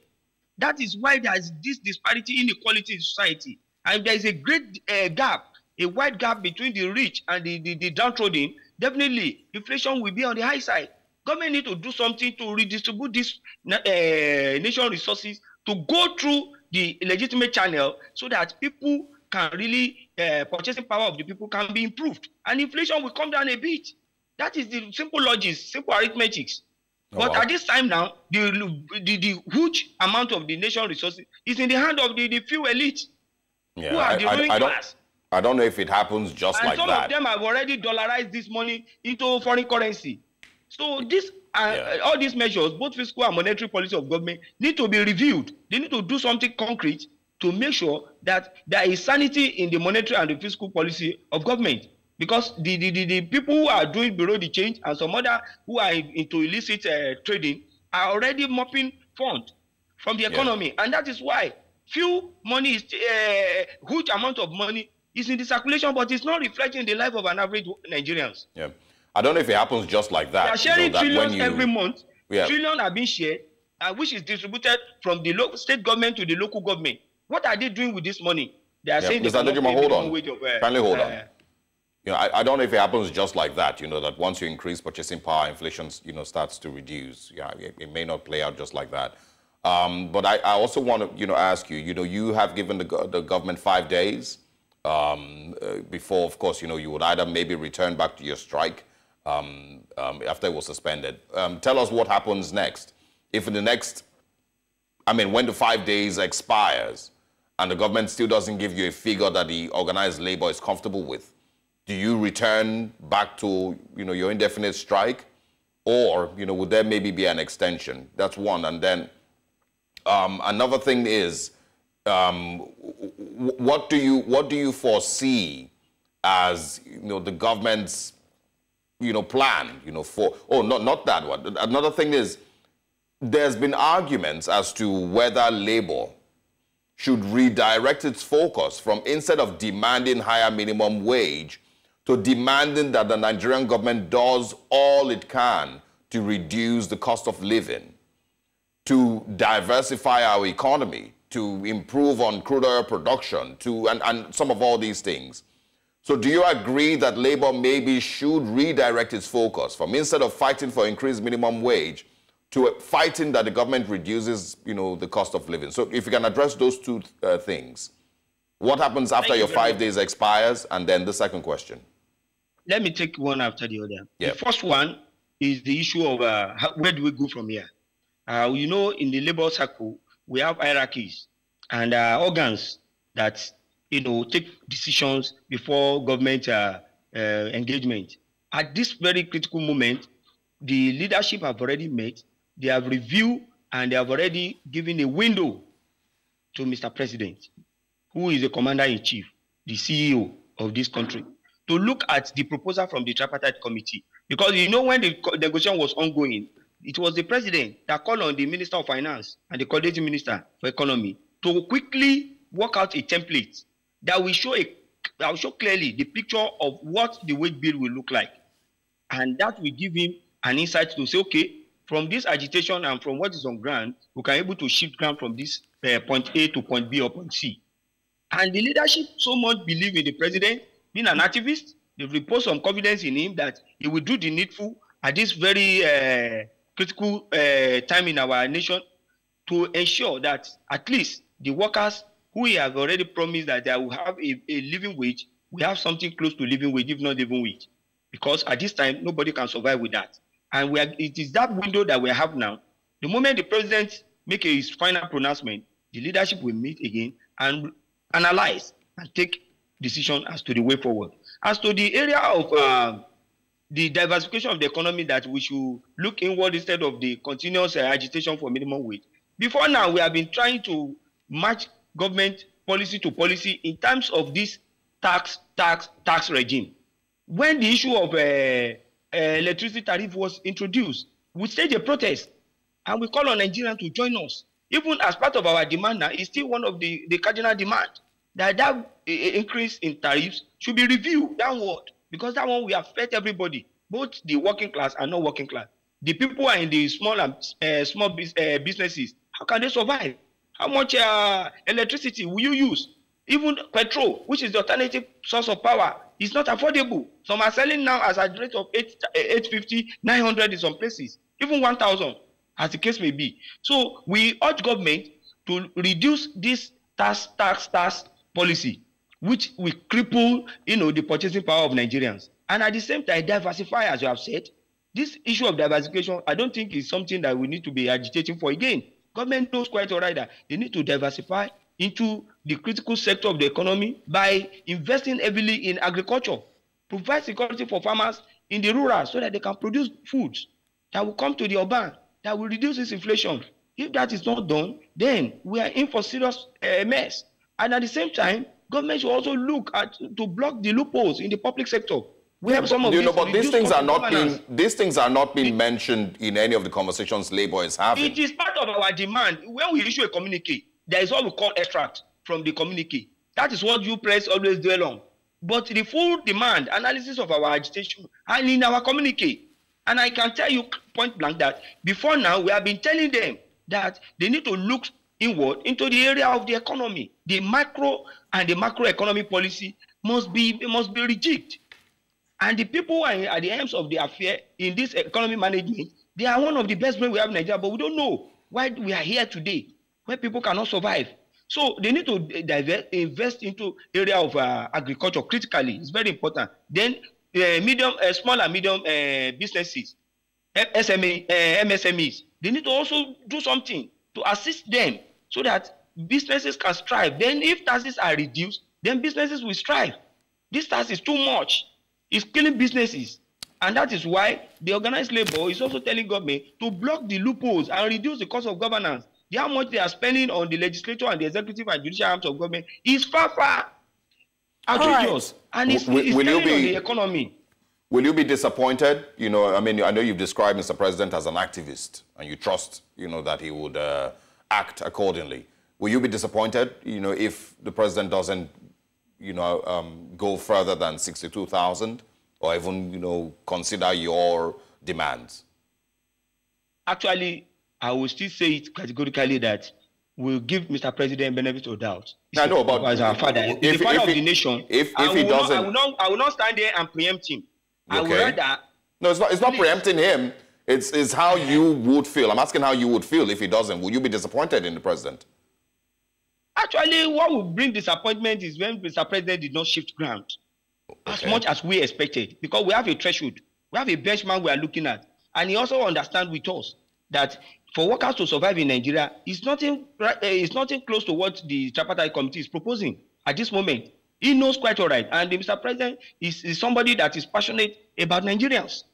That is why there is this disparity inequality in society. And there is a great uh, gap, a wide gap between the rich and the, the, the downtrodden definitely inflation will be on the high side. Government need to do something to redistribute this uh, nation resources to go through the legitimate channel so that people can really uh, purchasing power of the people can be improved and inflation will come down a bit. That is the simple logic, simple arithmetics. Oh, but wow. at this time now, the, the, the huge amount of the nation resources is in the hand of the, the few elite yeah, who are I, the ruling class. I don't know if it happens just and like some that. of them have already dollarized this money into foreign currency. So this And Yeah. all these measures, both fiscal and monetary policy of government, need to be reviewed. They need to do something concrete to make sure that there is sanity in the monetary and the fiscal policy of government. Because the, the, the, the people who are doing below the change and some other who are in- into illicit uh, trading are already mopping fund from the economy. And that is why few money is uh, huge amount of money is in the circulation, but it's not reflecting the life of an average Nigerians. Yeah. I don't know if it happens just like They that. are sharing that trillions you- every month. Yeah. Trillions are being shared, uh, which is distributed from the local state government to the local government. What are they doing with this money? They are Yeah, saying they Mr. Adejumo, pay hold on. wage of, uh, Kindly hold on. uh, You know, I, I don't know if it happens just like that, you know, that once you increase purchasing power, inflation, you know, starts to reduce. Yeah, it, it may not play out just like that. Um, but I, I also want to, you know, ask you, you know, you have given the, the government five days um, uh, before, of course, you know, you would either maybe return back to your strike um, um, after it was suspended. Um, tell us what happens next. If in the next I mean, when the five days expires and the government still doesn't give you a figure that the organized labor is comfortable with, do you return back to, you know, your indefinite strike? Or, you know, would there maybe be an extension? That's one. And then um, another thing is, um, what do you what do you foresee as you know the government's you know plan you know for oh not not that one. Another thing is there's been arguments as to whether labor should redirect its focus from instead of demanding higher minimum wage to demanding that the Nigerian government does all it can to reduce the cost of living, to diversify our economy, to improve on crude oil production, to and, and some of all these things. So do you agree that labor maybe should redirect its focus from instead of fighting for increased minimum wage to fighting that the government reduces, you know, the cost of living? So if you can address those two uh, things, what happens after you your five much. days expires? And then the second question. let me take one after the other. Yeah. The first one is the issue of uh, where do we go from here? Uh, you know, in the labor circle, we have hierarchies and uh, organs that you know take decisions before government uh, uh, engagement. At this very critical moment, the leadership have already met. They have reviewed and they have already given a window to Mr. President, who is the commander in chief, the CEO of this country, to look at the proposal from the tripartite committee. Because you know, when the negotiation was ongoing, it was the president that called on the minister of finance and the coordinating minister for economy to quickly work out a template that will show a that will show clearly the picture of what the wage bill will look like and that will give him an insight to say, okay, from this agitation and from what is on ground, we can able to shift ground from this uh, point A to point B or point C. And the leadership so much believe in the president being an activist. They repose some confidence in him that he will do the needful at this very uh, critical uh, time in our nation to ensure that at least the workers who has already promised that they will have a, a living wage, we have something close to living wage, if not living wage. Because at this time, nobody can survive with that. And we are, it is that window that we have now. The moment the president make his final pronouncement, the leadership will meet again and analyze and take decision as to the way forward. As to the area of uh, the diversification of the economy that we should look inward instead of the continuous uh, agitation for minimum wage. Before now, we have been trying to match government policy to policy in terms of this tax, tax, tax regime. When the issue of uh, uh, electricity tariff was introduced, we staged a protest and we call on Nigerians to join us. Even as part of our demand now, it's still one of the, the cardinal demand that that uh, increase in tariffs should be reviewed downward because that one will affect everybody, both the working class and not working class. The people who are in the small and uh, small uh, businesses, how can they survive? How much uh, electricity will you use? Even petrol, which is the alternative source of power, is not affordable. Some are selling now as a rate of 8, 850, 900 in some places, even 1,000, as the case may be. So we urge government to reduce this tax, tax, tax policy, which will cripple, you know, the purchasing power of Nigerians. And at the same time, diversify, as you have said. This issue of diversification, I don't think is something that we need to be agitating for again. Government knows quite all right that they need to diversify into the critical sector of the economy by investing heavily in agriculture, provide security for farmers in the rural so that they can produce foods. that will come to the urban that will reduce this inflation. If that is not done, then we are in for serious uh, mess. And at the same time, government should also look at to block the loopholes in the public sector. We have some of you know, but these things are not being these things are not being mentioned in any of the conversations Labour is having. It is part of our demand. When we issue a communique, there is what we call extract from the communique. That is what you press always dwell on. But the full demand analysis of our agitation and in our communique. And I can tell you point blank that before now we have been telling them that they need to look inward into the area of the economy. The macro and the macroeconomic policy must be must be rejigged. And the people are at the ends of the affair in this economy management, they are one of the best men we have in Nigeria, but we don't know why we are here today, where people cannot survive. So they need to divert, invest into area of uh, agriculture critically. It's very important. Then uh, medium, uh, small and medium uh, businesses, SMA, uh, MSMEs, they need to also do something to assist them so that businesses can strive. Then if taxes are reduced, then businesses will strive. This tax is too much. It's killing businesses. And that is why the organized labor is also telling government to block the loopholes and reduce the cost of governance. The how much they are spending on the legislature and the executive and judicial arms of government is far, far outrageous. And it's, Will- it's will you telling on be- the economy. Will you be disappointed? You know, I mean, I know you've described Mr. President as an activist, and you trust, you know, that he would uh, act accordingly. Will you be disappointed, you know, if the president doesn't, you know, um, go further than 62,000, or even, you know, consider your demands? Actually, I will still say it categorically that we'll give Mr. President benefit of doubt. I know, but as our father, if- the father he- of the nation. if- if he will not- doesn't- I will not, I will not stand there and preempt him. I would Okay. rather No, it's not, it's not Please. preempting him. It's, it's how you would feel. I'm asking how you would feel if he doesn't. Will you be disappointed in the president? Actually, what will bring disappointment is when Mr. President did not shift ground as much as we expected, because we have a threshold, we have a benchmark we are looking at, and he also understands with us that for workers to survive in Nigeria is nothing, uh, is nothing close to what the tripartite committee is proposing at this moment. He knows quite all right, and Mr. President is, is somebody that is passionate about Nigerians,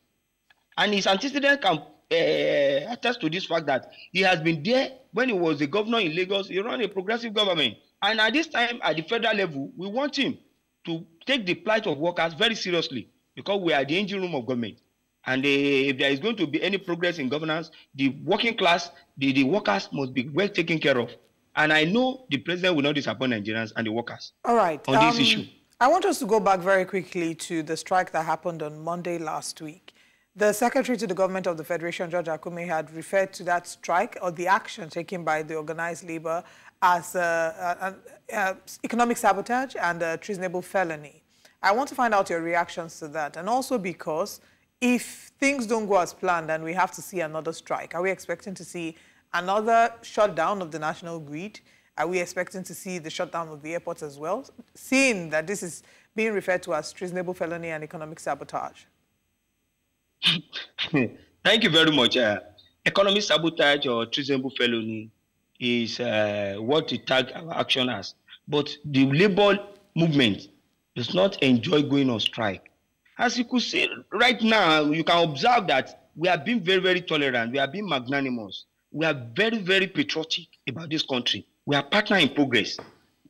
and his antecedent can uh, attest to this fact that he has been there when he was the governor in Lagos. He ran a progressive government, and at this time, at the federal level, we want him to take the plight of workers very seriously because we are the engine room of government. And uh, if there is going to be any progress in governance, the working class, the, the workers must be well taken care of. And I know the president will not disappoint Nigerians and the workers. All right. on this issue. I want us to go back very quickly to the strike that happened on Monday last week. The Secretary to the Government of the Federation, George Akume, had referred to that strike or the action taken by the organized labor as uh, uh, uh, economic sabotage and a treasonable felony. I want to find out your reactions to that, and also because if things don't go as planned and we have to see another strike, are we expecting to see another shutdown of the national grid? Are we expecting to see the shutdown of the airports as well? Seeing that this is being referred to as treasonable felony and economic sabotage. Thank you very much. Uh, economic sabotage or treasonable felony is uh, what we tag our action as. But the labor movement does not enjoy going on strike. As you could see right now, you can observe that we have been very, very tolerant. We have been magnanimous. We are very, very patriotic about this country. We are partner in progress.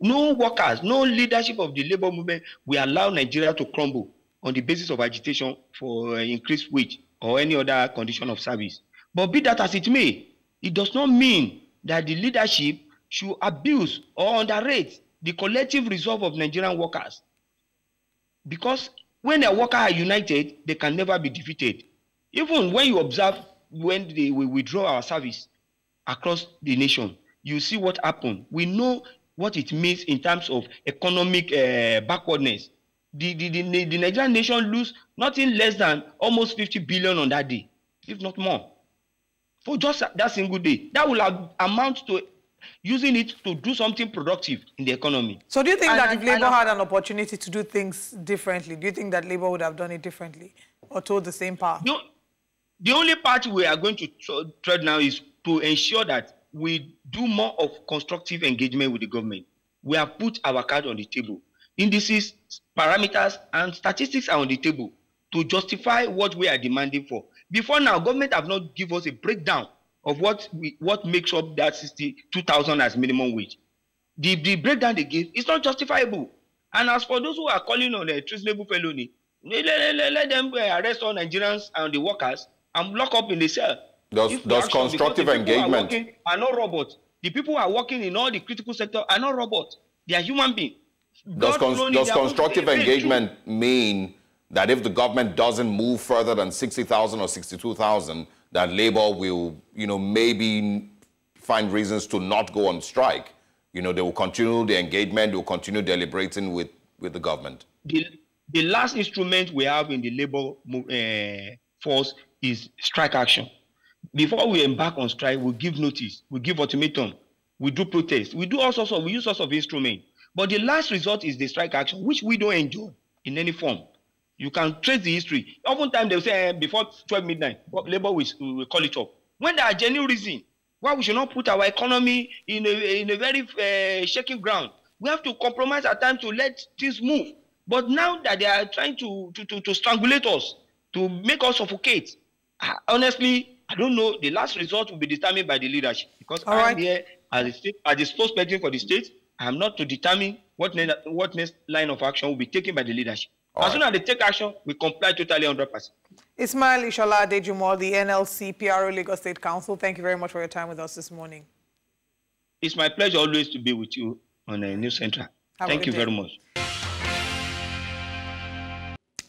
No workers, no leadership of the labor movement will allow Nigeria to crumble on the basis of agitation for uh, increased wage or any other condition of service. But be that as it may, it does not mean that the leadership should abuse or underrate the collective resolve of Nigerian workers. Because when a worker are united, they can never be defeated. Even when you observe when they will withdraw our service across the nation, you see what happened. We know what it means in terms of economic uh, backwardness. The, the, the, the Nigerian nation lose nothing less than almost 50 billion on that day, if not more, for just that single day. That will amount to using it to do something productive in the economy. So do you think And- that and- if Labour had an opportunity to do things differently, do you think that Labour would have done it differently or told the same path? The, the only part we are going to tr- tread now is to ensure that we do more of constructive engagement with the government. We have put our card on the table. Indices, parameters, and statistics are on the table to justify what we are demanding for. Before now, government have not give us a breakdown of what we, what makes up that 62,000 as minimum wage. The, the breakdown they give is not justifiable. And as for those who are calling on a treasonable felony, let, let, let them uh, arrest all Nigerians and the workers and lock up in the cell. Does, does constructive engagement... Are, working, are not robots. The people who are working in all the critical sector are not robots. They are human beings. Does, con does constructive engagement mean that if the government doesn't move further than 60,000 or 62,000, that labor will, you know, maybe find reasons to not go on strike? You know, they will continue the engagement, they will continue deliberating with, with the government. The, the last instrument we have in the labor uh, force is strike action. Before we embark on strike, we give notice, we give ultimatum, we do protest, we do all sorts of, we use all sorts of instrument. But the last resort is the strike action, which we don't enjoy in any form. You can trace the history. Oftentimes they say eh, before 12 midnight, labor will, will call it up. When there are genuine reasons why we should not put our economy in a, in a very uh, shaking ground, we have to compromise at times to let things move. But now that they are trying to, to, to, to strangulate us, to make us suffocate, uh, honestly, I don't know. The last result will be determined by the leadership because All I'm right. here as a state, as the spokesperson for the state. I am not to determine what, ne- what next line of action will be taken by the leadership. All as right. soon as they take action, we comply totally 100%. Ismail Ishola Adejumo, the NLC PRO Lagos State Council, thank you very much for your time with us this morning. It's my pleasure always to be with you on the News Central. Have thank you day. very much.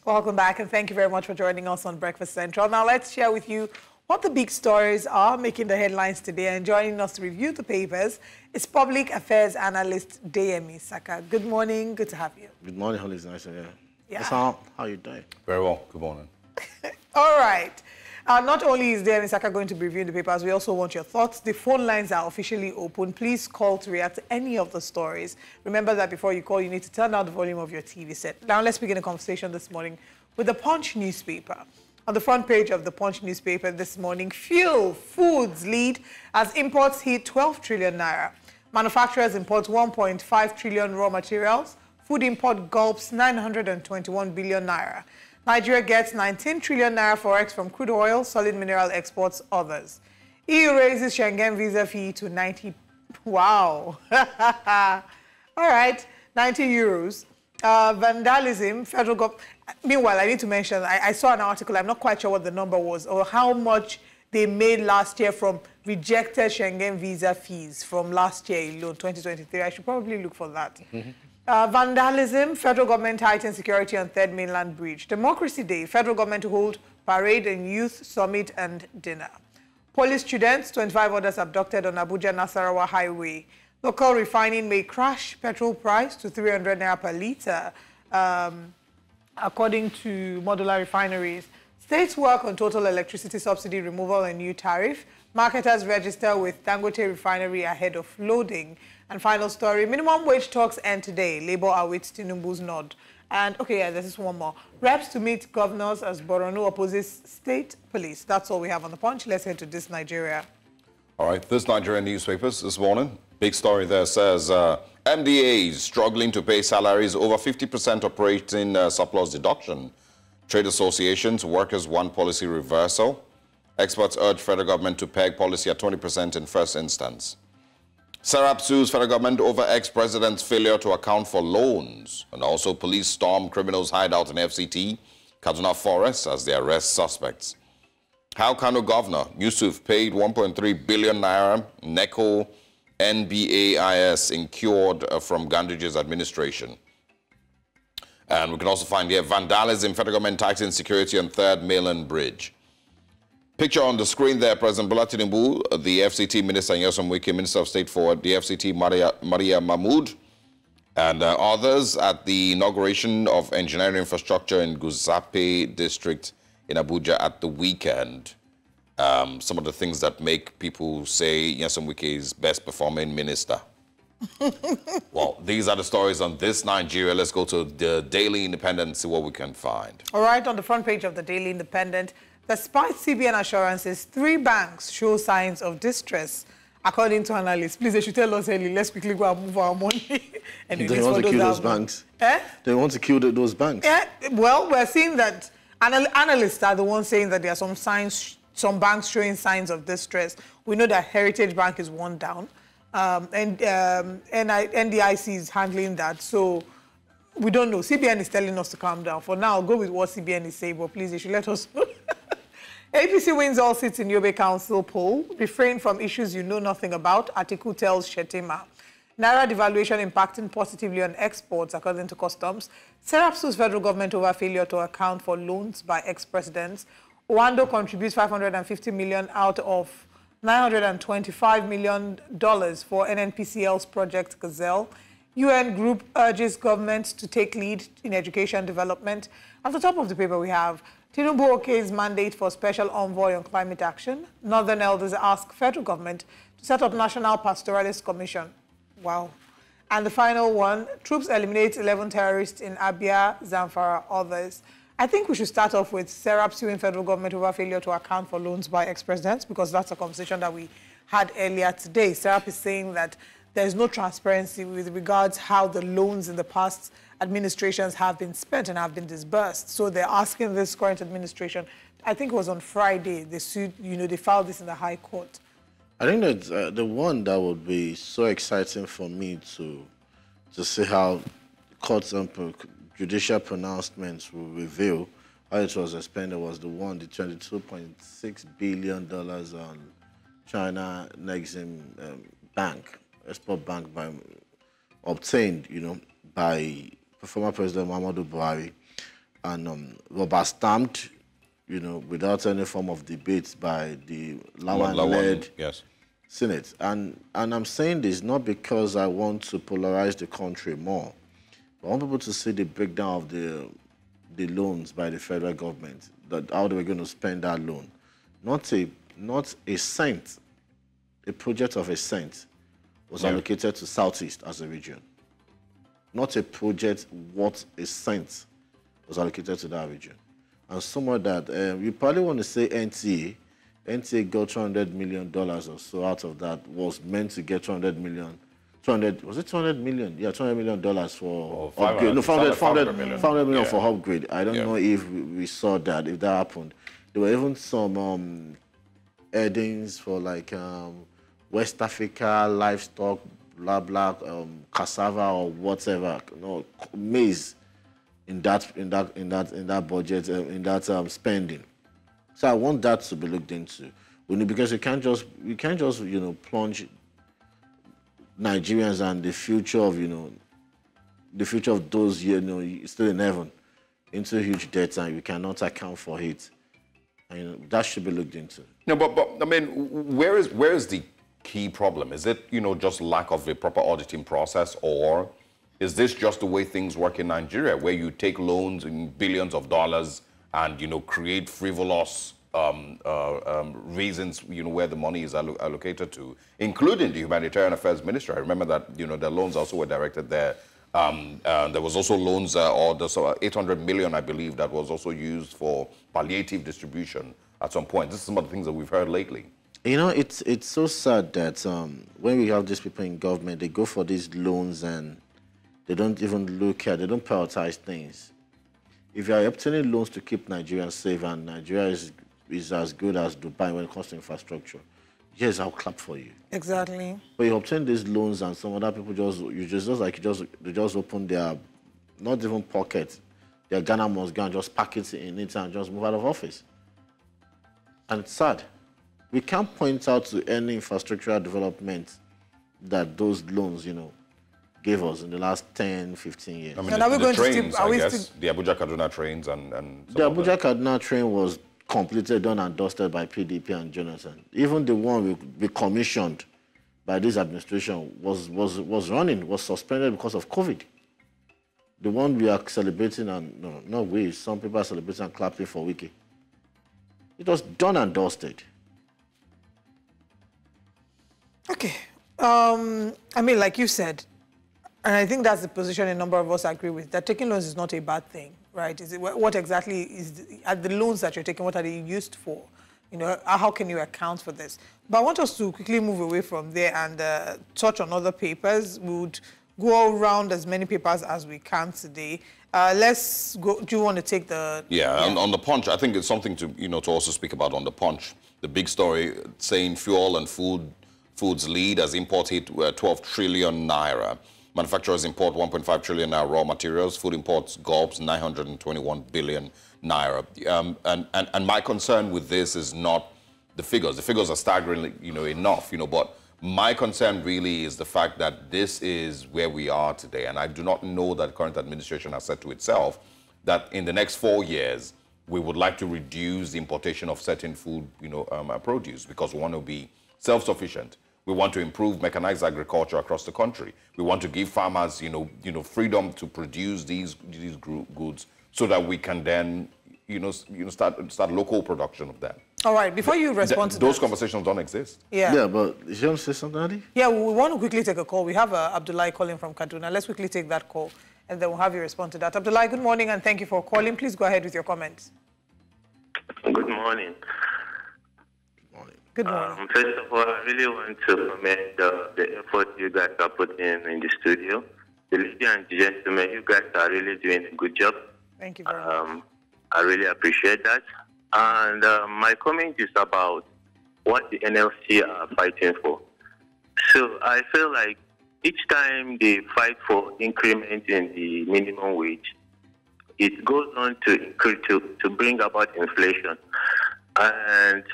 Welcome back, and thank you very much for joining us on Breakfast Central. Now, let's share with you what the big stories are making the headlines today. And joining us to review the papers is public affairs analyst Deyemi Saka. Good morning. Good to have you. Good morning, Holly. It's nice to hear. Yeah. how, how are you doing? Very well. Good morning. All right. Uh, not only is there Saka going to be reviewing the papers, we also want your thoughts. The phone lines are officially open. Please call to react to any of the stories. Remember that before you call, you need to turn down the volume of your TV set. Now, let's begin a conversation this morning with the Punch newspaper. On the front page of the Punch newspaper this morning, fuel foods lead as imports hit 12 trillion naira. Manufacturers import 1.5 trillion raw materials. Food import gulps 921 billion naira. Nigeria gets 19 trillion naira forex from crude oil, solid mineral exports, others. EU raises Schengen visa fee to 90. Wow. All right, 90 euros. Uh, vandalism, federal government. Meanwhile, I need to mention, I, I saw an article, I'm not quite sure what the number was, or how much they made last year from rejected Schengen visa fees from last year alone, 2023. I should probably look for that. Mm -hmm. Uh, vandalism, federal government tightens security on Third Mainland Bridge. Democracy Day, federal government to hold parade and youth summit and dinner. Police students, 25 others abducted on Abuja Nasarawa Highway. Local refining may crash petrol price to 300 naira per litre, um, according to modular refineries. States work on total electricity subsidy removal and new tariff. Marketers register with Dangote refinery ahead of loading. And final story, minimum wage talks end today. Labour awaits Tinubu's nod. And, okay, yeah, this is one more. Reps to meet governors as Borno opposes state police. That's all we have on the punch. Let's head to this Nigeria. All right, this Nigerian newspapers this morning. Big story there says uh, struggling to pay salaries over 50% operating uh, surplus deduction. Trade associations, workers want policy reversal. Experts urge federal government to peg policy at 20% in first instance. Serap sues federal government over ex-president's failure to account for loans. And also police storm criminals hideout in FCT, Kaduna Forest as they arrest suspects. How Kano Governor Yusuf paid 1.3 billion naira NECO NBAIS incurred uh, from Ganduje's administration. And we can also find here vandalism, federal government tightening security on Third Mainland Bridge. Picture on the screen there, President Bola Tinubu, the FCT Minister Nyesom Wike, Minister of State for the FCT Maria, Maria Mahmood, and uh, others at the inauguration of engineering infrastructure in Guzape district in Abuja at the weekend. Um, some of the things that make people say Nyesom Wike is best performing minister. well, these are the stories on this Nigeria. Let's go to the Daily Independent and see what we can find. All right, on the front page of the Daily Independent, Despite CBN assurances, three banks show signs of distress, according to analysts. Please, they should tell us early. Let's quickly go and move our money. and they want to kill those banks. Eh? They want to kill those banks. Yeah, well, we're seeing that Anal analysts are the ones saying that there are some signs, some banks showing signs of distress. We know that Heritage Bank is one down, um, and um, NI NDIC is handling that. So we don't know. CBN is telling us to calm down. For now, go with what CBN is saying, but please, you should let us know. APC wins all seats in Yobe Council poll. Refrain from issues you know nothing about, Atiku tells Shettima. Naira devaluation impacting positively on exports, according to customs. Serap sues federal government over failure to account for loans by ex-presidents. Oando contributes 550 million out of 925 million dollars for NNPCL's project Gazelle. UN group urges government to take lead in education development. At the top of the paper, we have Tinubu okay's mandate for special envoy on climate action. Northern elders ask federal government to set up National Pastoralist Commission. Wow. And the final one, troops eliminate 11 terrorists in Abia, Zamfara, others. I think we should start off with Serap suing federal government over failure to account for loans by ex-presidents because that's a conversation that we had earlier today. Serap is saying that there is no transparency with regards how the loans in the past administrations have been spent and have been disbursed. So they're asking this current administration, I think it was on Friday, they sued, you know, they filed this in the High Court. I think that uh, the one that would be so exciting for me to to see how courts and judicial pronouncements will reveal how it was expended was the one, the $22.6 billion on China Exim um, Bank, Export Bank, by, obtained, you know, by former President Muhammadu Buhari and um, rubber stamped you know, without any form of debate by the Lawan-led yes. Senate. And, and I'm saying this not because I want to polarize the country more. I want people to see the breakdown of the, the loans by the federal government, that how they were going to spend that loan. Not a, not a cent, a project of a cent was yeah. allocated to Southeast as a region. Not a project worth a cent was allocated to that region and some of that. Um, you probably want to say NTA. NTA got 200 million dollars or so out of that. Was meant to get 200 million. 200 was it 200 million? Yeah, 200 million dollars for oh, upgrade. No, 500, 500, 500 million, 500 million yeah. for upgrade. I don't yeah. know if we saw that, if that happened. There were even some um, headings for like um, West Africa livestock, blah blah, um, cassava or whatever, you know, maize in that in that in that in that budget uh, in that um, spending. So I want that to be looked into. because you can't just you can't just you know plunge Nigerians and the future of you know the future of those you know still in heaven into huge debt and you cannot account for it. And you know, that should be looked into. No, but but I mean, where is where is the key problem? Is it you know just lack of a proper auditing process or is this just the way things work in Nigeria, where you take loans in billions of dollars and you know create frivolous um, uh, um, reasons, you know, where the money is allo allocated to, including the humanitarian affairs ministry. I remember that you know the loans also were directed there. Um, uh, there was also loans, uh, or the so 800 million, I believe, that was also used for palliative distribution at some point. This is some of the things that we've heard lately. You know, it's it's so sad that um, when we have these people in government, they go for these loans and they don't even look at, they don't prioritize things. If you are obtaining loans to keep Nigerians safe and Nigeria is, is as good as Dubai when it comes to infrastructure, yes, I'll clap for you. Exactly. But you obtain these loans and some other people just, you just, just like, you just, they just open their, not even pocket, their Ghana must go and just pack it in it and just move out of office. And it's sad. We can't point out to any infrastructural development that those loans, you know, gave us in the last 10, 15 years. I mean, and the, are we going trains, to I guess, the Abuja Kaduna trains and, and the Abuja Kaduna train was completed, done and dusted by PDP and Jonathan. Even the one we, we commissioned by this administration was, was, was running, was suspended because of COVID. The one we are celebrating and, no, no way, some people are celebrating and clapping for Wike. It was done and dusted. Okay. Um, I mean, like you said, and I think that's the position a number of us agree with, that taking loans is not a bad thing, right? Is it, what exactly is, the, are the loans that you're taking, what are they used for? You know, how can you account for this? But I want us to quickly move away from there and uh, touch on other papers. We would go around as many papers as we can today. Uh, let's go. Do you want to take the? Yeah, On, on the punch, I think it's something to you know to also speak about on the punch. The big story saying fuel and food foods lead as import hit uh, 12 trillion naira. Manufacturers import 1.5 trillion naira raw materials. Food imports gulps 921 billion naira. Um, and, and and my concern with this is not the figures. The figures are staggeringly you know enough you know, but my concern really is the fact that this is where we are today, and I do not know that current administration has said to itself that in the next four years, we would like to reduce the importation of certain food, you know, um, uh, produce because we want to be self-sufficient. We want to improve mechanized agriculture across the country. We want to give farmers, you know, you know, freedom to produce these these goods so that we can then, you know, you know, start start local production of that. All right, before you respond Th to those that, conversations don't exist. Yeah. Yeah, but you want to say something, Adi? Yeah, we want to quickly take a call. We have uh, Abdullah calling from Kaduna. Let's quickly take that call, and then we'll have you respond to that. Abdullah, good morning, and thank you for calling. Please go ahead with your comments. Good morning. Good morning. Um, first of all, I really want to commend uh, the effort you guys are putting in in the studio. The lady and gentlemen, you guys are really doing a good job. Thank you very um, I really appreciate that. And uh, my comment is about what the NLC are fighting for. So I feel like each time they fight for increment in the minimum wage, it goes on to to, to bring about inflation. And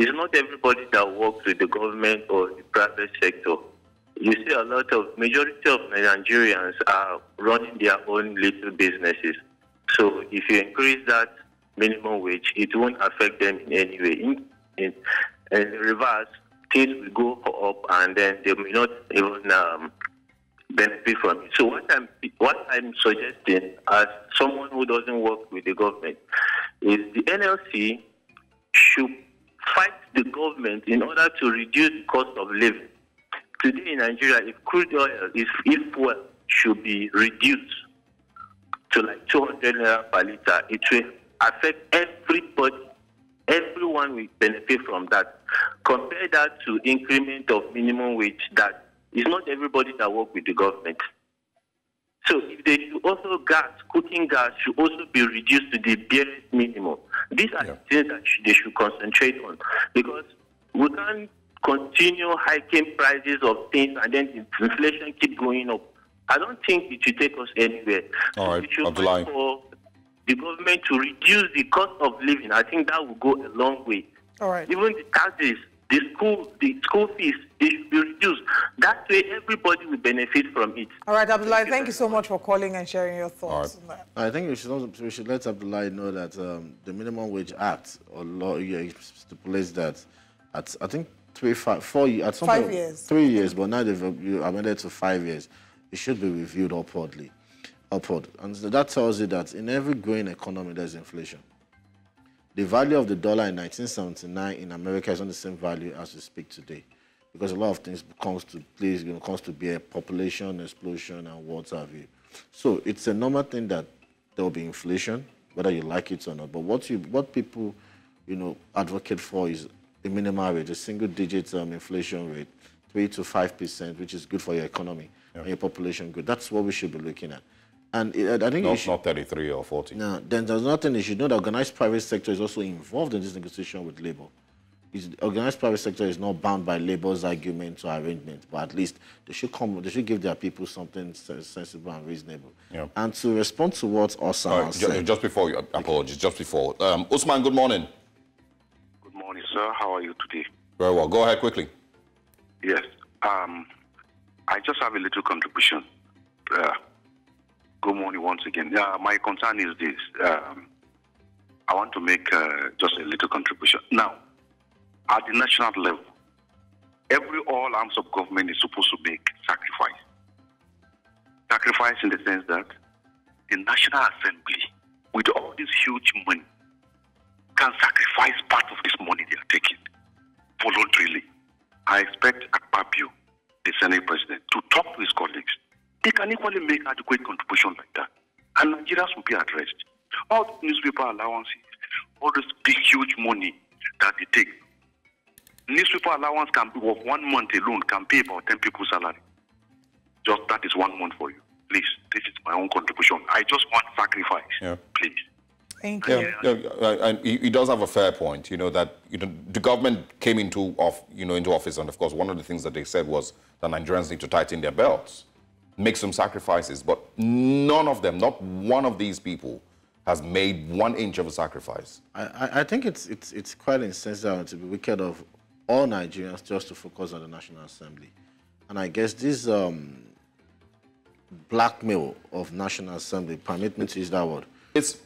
it's not everybody that works with the government or the private sector. You see a lot of majority of Nigerians are running their own little businesses. So if you increase that minimum wage, it won't affect them in any way. In, in, in reverse, things will go up and then they may not even um, benefit from it. So what I'm what I'm suggesting as someone who doesn't work with the government is the NLC should fight the government in order to reduce the cost of living. Today in Nigeria, if crude oil, if, if fuel should be reduced to like 200 naira per liter, it will affect everybody. Everyone will benefit from that. Compare that to increment of minimum wage that is not everybody that work with the government. So if they should also gas, cooking gas should also be reduced to the barest minimum. These are the things that they should concentrate on because we can't continue hiking prices of things and then inflation keep going up. I don't think it should take us anywhere. All right, We should Abdullahi. fight for the government to reduce the cost of living. I think that will go a long way. All right. Even the taxes, the school, the school fees, they should be reduced. That way, everybody will benefit from it. All right, Abdullah, thank you so much for calling and sharing your thoughts. on that. I think we should also, we should let Abdullah know that um, the Minimum Wage Act or law yeah, stipulates that at I think three, five, four years, at some Five point, years. three years, but now they've amended to five years. It should be reviewed upwardly, upward, and that tells you that in every growing economy there's inflation. The value of the dollar in 1979 in America is not the same value as we speak today, because a lot of things comes to place, you know, comes to be a population explosion and what have you. So it's a normal thing that there will be inflation, whether you like it or not. But what you, what people, you know, advocate for is a minimal rate, a single-digit um, inflation rate, three to five percent, which is good for your economy and your population good. That's what we should be looking at. And it, I think you Not, should, not 33 or 40. no, then there's nothing you should know. The organized private sector is also involved in this negotiation with labor. Is the organized private sector is not bound by labor's arguments or arrangements, but at least they should come. They should give their people something sensible and reasonable. Yeah. And to respond to what Osama All right, ju- said, just before you, apologies, just before. Um, Usman, good morning. Good morning, sir. How are you today? Very well. Go ahead quickly. Yes. Um, I just have a little contribution. Uh, good morning once again. Uh, my concern is this. Um, I want to make uh, just a little contribution. Now, at the national level, every all arms of government is supposed to make sacrifice. Sacrifice in the sense that the National Assembly, with all this huge money, can sacrifice part of this money they are taking voluntarily. I expect Akpabio, the Senate President, to talk to his colleagues. They can equally make adequate contribution like that. And Nigerians will be addressed. All the newspaper allowances, all this big, huge money that they take. Newspaper allowance can be of one month alone can pay about 10 people's salary. Just that is one month for you. Please, this is my own contribution. I just want sacrifice. Yeah. Please. Thank you. yeah, uh, and he, he does have a fair point. You know that you know the government came into off, you know, into office, and of course, one of the things that they said was that Nigerians need to tighten their belts, make some sacrifices. But none of them, not one of these people, has made one inch of a sacrifice. I, I- think it's it's it's quite insensitive to be wicked of all Nigerians just to focus on the National Assembly, and I guess this um, blackmail of National Assembly, permit me to use that word. It's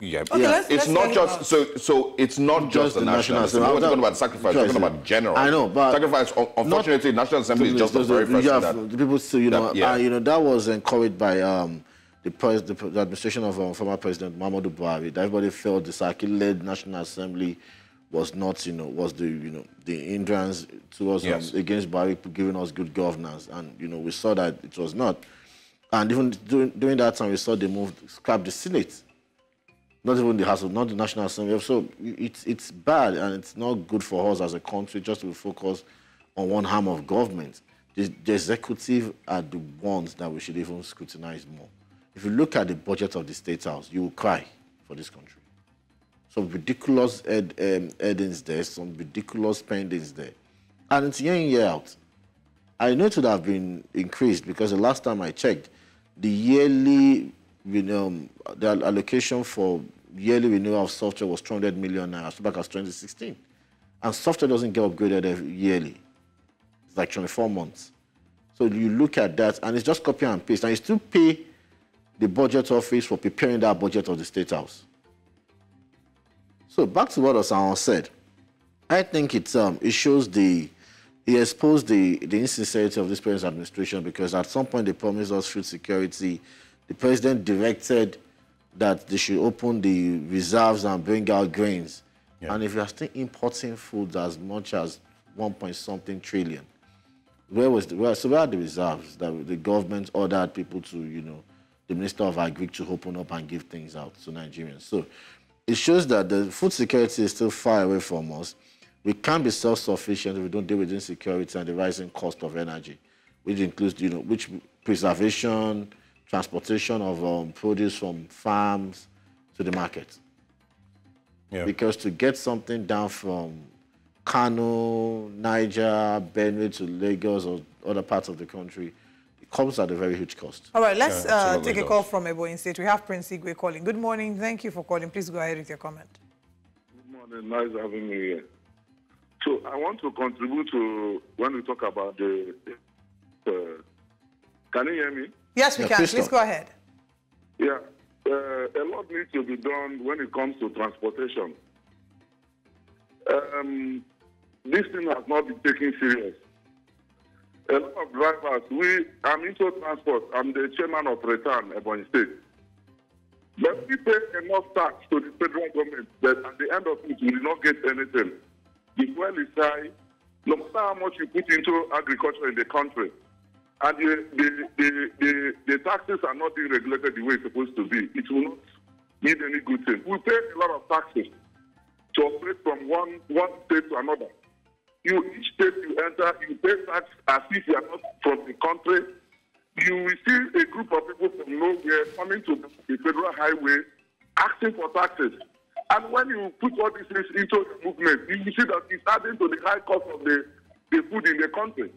yeah, Okay, yeah. let's- it's let's not just him so so. It's not just, the National Assembly. We're talking about sacrifice. We're talking about general. I know, but sacrifice. un- Unfortunately, National Assembly is just the Those- very first you have that. the people still, you know, that- yeah. uh, you know, that was encouraged by um, the, pres- the, the administration of um, former President Muhammadu Buhari. That Everybody felt the Saraki-led National Assembly was not, you know, was the, you know, the hindrance towards um, Yes. against Buhari giving us good governance, and you know, we saw that it was not. And even during, during that time, we saw they moved, scrap the Senate not even the House, of- not the National Assembly. So it's it's bad and it's not good for us as a country just to focus on one arm of government. The, the executive are the ones that we should even scrutinize more. If you look at the budget of the State House, you will cry for this country. Some ridiculous ed, um, headings there, some ridiculous spendings there. And it's year in, year out. I know it would have been increased because the last time I checked, the yearly you know, the allocation for yearly renewal of software was 200 million naira, so back as 2016. And software doesn't get upgraded yearly. It's like 24 months. So you look at that, and it's just copy and paste. And you still pay the budget office for preparing that budget of the State House. So back to what Osaon said. I think it's um it shows the he exposed the the insincerity of this president's administration because at some point they promised us food security. The president directed that they should open the reserves and bring out grains. And if you are still importing food as much as one point something trillion, where was the where, so where are the reserves that the government ordered people to, you know, the Minister of Agri to open up and give things out to Nigerians? So it shows that the food security is still far away from us. We can't be self-sufficient if we don't deal with insecurity and the rising cost of energy, which includes, you know, which preservation, transportation of um, produce from farms to the market. Yeah. Because to get something down from Kano, Niger, Benue to Lagos or other parts of the country, it comes at a very huge cost. All right, let's uh, take a call from Ebonyi State. We have Prince Igwe calling. Good morning. Thank you for calling. Please go ahead with your comment. Good morning. Nice having me here. So I want to contribute to when we talk about the. Uh, can you hear me? Yes, we Yeah, can. please Please go ahead. Yeah. Uh, a lot needs to be done when it comes to transportation. Um, this thing has not been taken serious. A lot of drivers, we, I'm into transport. I'm the chairman of Return, Ebonyi State. But we pay enough tax to the federal government that at the end of it, we will not get anything. The fuel is high. No matter how much you put into agriculture in the country, and the, the, the, the, the taxes are not being regulated the way it's supposed to be, it will not need any good thing. We pay a lot of taxes to operate from one, one state to another. You, each state you enter, you pay tax as if you are not from the country. You will see a group of people from nowhere coming to the federal highway asking for taxes. And when you put all these things into the movement, you will see that it's adding to the high cost of the, the food in the country.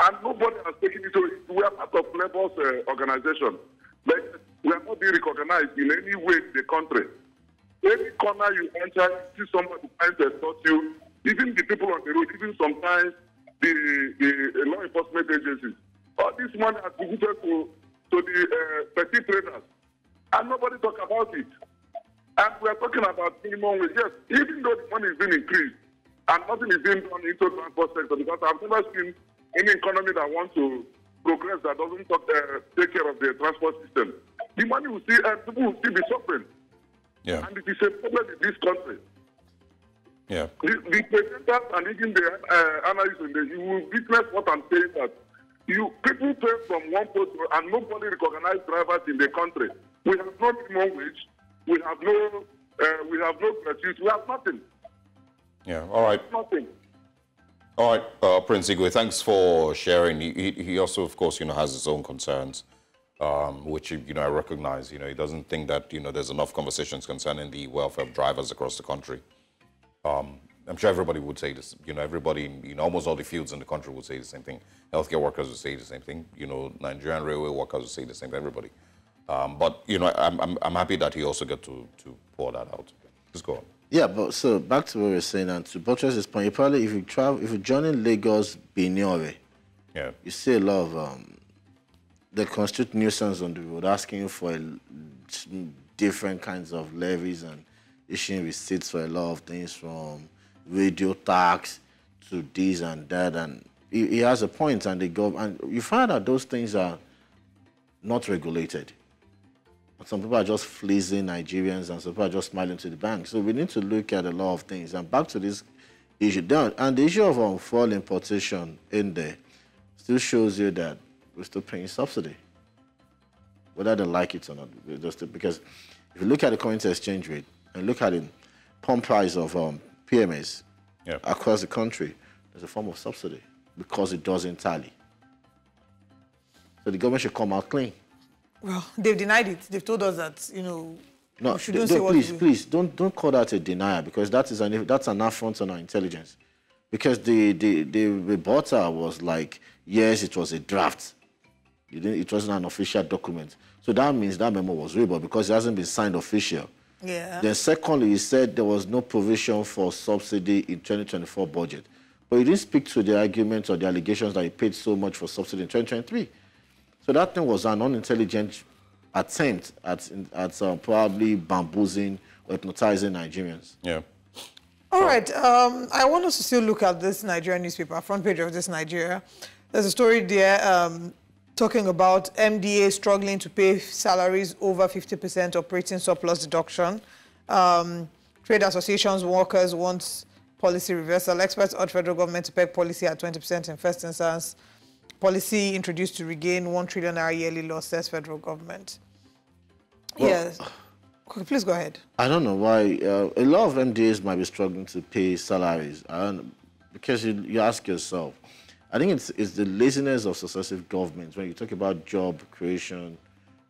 And nobody has taken it. So we are part of Labour's uh, organization. But we are not being recognized in any way in the country. Any corner you enter, you see somebody trying to extort you. Even the people on the road, even sometimes the, the law enforcement agencies. All this money has been given to, to the uh, petty traders. And nobody talk about it. And we are talking about minimum wage. Yes, even though the money is being increased and nothing is being done into transport sector, because I've never seen any economy that wants to progress that doesn't talk, uh, take care of the transport system. The money will still, uh, people will still be suffering. Yeah. And it is a problem in this country. Yeah. The, the presenters and even the uh, analysts, in the, you will witness what I'm saying that you people pay from one post and nobody recognize drivers in the country. We have no minimum wage. We have no, uh, we have no gratuity. We have nothing. Yeah. All right. Nothing. All right, uh, Prince Igwe, thanks for sharing. He, he also, of course, you know, has his own concerns, um, which, you know, I recognize. You know, he doesn't think that, you know, there's enough conversations concerning the welfare of drivers across the country. Um, I'm sure everybody would say this. You know, everybody in you know, almost all the fields in the country would say the same thing. Healthcare workers would say the same thing. You know, Nigerian railway workers would say the same thing. Everybody. Um, but you know, I'm, I'm, I'm happy that he also got to to pour that out. Just go on. Yeah, but so back to what we were saying, and to buttress this point, you probably if you travel, if you join in Lagos, Benin, yeah, you see a lot of um, the constitute nuisance on the road, asking for a, different kinds of levies and issuing receipts for a lot of things from radio tax to this and that, and he, he has a point, and they go, and you find out those things are not regulated. Some people are just fleecing Nigerians and some people are just smiling to the bank. So we need to look at a lot of things. And back to this issue. And the issue of um, fuel importation in there still shows you that we're still paying subsidy. Whether they like it or not. Just because if you look at the current exchange rate and look at the pump price of um, PMS yeah. across the country, there's a form of subsidy because it doesn't tally. So the government should come out clean. Well, they've denied it. They've told us that, you know, no, we shouldn't say what please, please, don't don't call that a denial because that is an that's an affront on our intelligence. Because the the the reporter was like, yes, it was a draft. It, it wasn't an official document. So that means that memo was real, but because it hasn't been signed official. Yeah. Then secondly, he said there was no provision for subsidy in 2024 budget. But he didn't speak to the arguments or the allegations that he paid so much for subsidy in 2023. So that thing was an unintelligent attempt at, at uh, probably bamboozling or hypnotizing Nigerians. Yeah. All right. Um, I want us to still look at this Nigerian newspaper, front page of this Nigeria. There's a story there um, talking about MDA struggling to pay salaries over 50% operating surplus deduction. Um, trade associations, workers want policy reversal. Experts urge federal government to peg policy at 20% in first instance policy introduced to regain 1 trillion naira yearly loss, says federal government. Well, yes. Please go ahead. I don't know why. Uh, a lot of MDAs might be struggling to pay salaries. because you, you ask yourself, I think it's, it's the laziness of successive governments. When you talk about job creation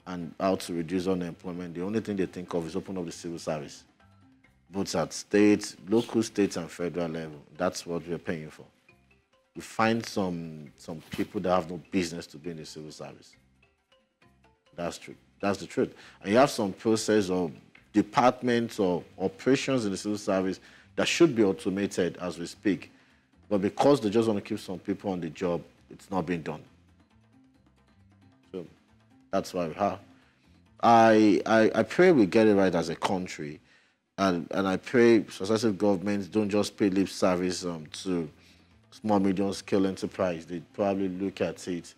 and how to reduce unemployment, the only thing they think of is open up the civil service, both at state, local, state, and federal level. That's what we're paying for you find some some people that have no business to be in the civil service. That's true. That's the truth. And you have some process or departments or operations in the civil service that should be automated as we speak. But because they just want to keep some people on the job, it's not being done. So that's why we have. I, I, I pray we get it right as a country. And, and I pray successive governments don't just pay lip service um, to small, medium scale enterprise, they probably look at it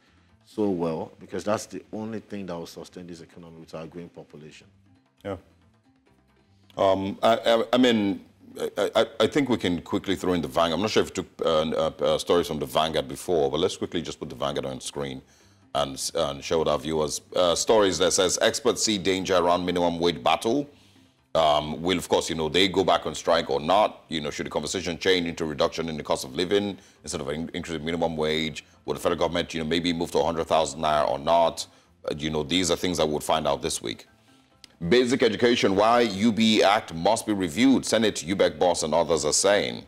so well because that's the only thing that will sustain this economy with our growing population. Yeah. Um, I, I, mean, I, I, think we can quickly throw in the Vanguard. I'm not sure if you took uh, uh, uh, stories from the Vanguard before, but let's quickly just put the Vanguard on screen and, and show our viewers uh, stories that says experts see danger around minimum wage battle. Um, will, of course, you know, they go back on strike or not? You know, should the conversation change into reduction in the cost of living instead of an increase in minimum wage? Would the federal government, you know, maybe move to 100,000 naira or not? Uh, you know, these are things I would find out this week. Basic education, why UBE Act must be reviewed. Senate UBEC boss and others are saying.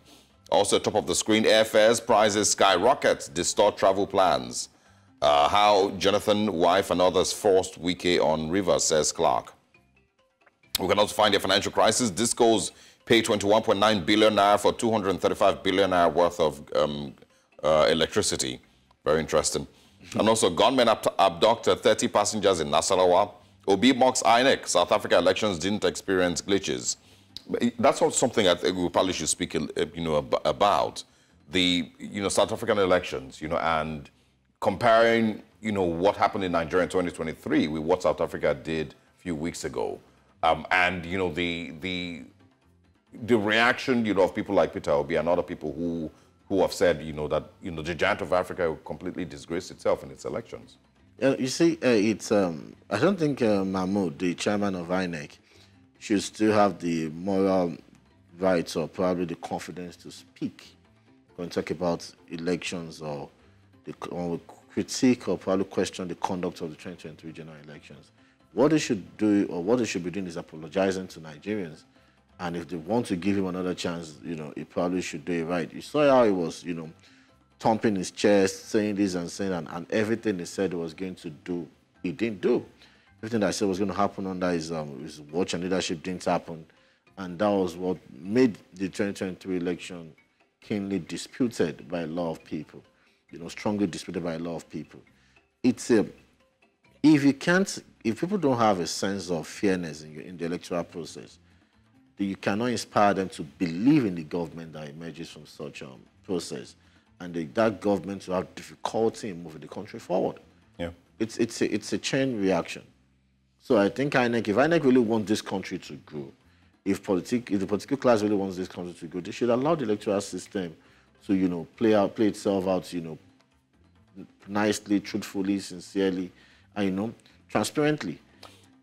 Also, top of the screen, airfares prices skyrocket, distort travel plans. Uh, how Jonathan, wife, and others forced Wike on River, says Clark. We can also find a financial crisis. Discos pay 21.9 billion naira for 235 billion naira worth of um, uh, electricity. Very interesting. and also, gunmen abducted 30 passengers in Nasarawa. Obi mocks INEC. South Africa elections didn't experience glitches. That's not something I think we probably should speak, uh, you know, about the, you know, South African elections, you know, and comparing, you know, what happened in Nigeria in 2023 with what South Africa did a few weeks ago. Um, and you know the the the reaction you know of people like Peter Obi and other people who who have said you know that you know the giant of Africa will completely disgraced itself in its elections. Uh, you see, uh, it's um, I don't think uh, Mahmood, the chairman of INEC, should still have the moral rights or probably the confidence to speak when talk about elections or the we critique or probably question the conduct of the 2023 general elections, what they should do or what they should be doing is apologizing to Nigerians. And if they want to give him another chance, you know, he probably should do it right. You saw how he was, you know, thumping his chest, saying this and saying that, and everything he said he was going to do, he didn't do. Everything that I said was going to happen under his, um, his watch and leadership didn't happen. And that was what made the 2023 election keenly disputed by a lot of people, you know, strongly disputed by a lot of people. It's a, if you can't, if people don't have a sense of fairness in, your, in the electoral process, you cannot inspire them to believe in the government that emerges from such a um, process and the, that government will have difficulty in moving the country forward. Yeah. It's, it's, a, it's a chain reaction. So I think INEC, if INEC really wants this country to grow, if, politic, if the political class really wants this country to grow, they should allow the electoral system to, you know, play out, play itself out, you know, nicely, truthfully, sincerely, and, you know, transparently.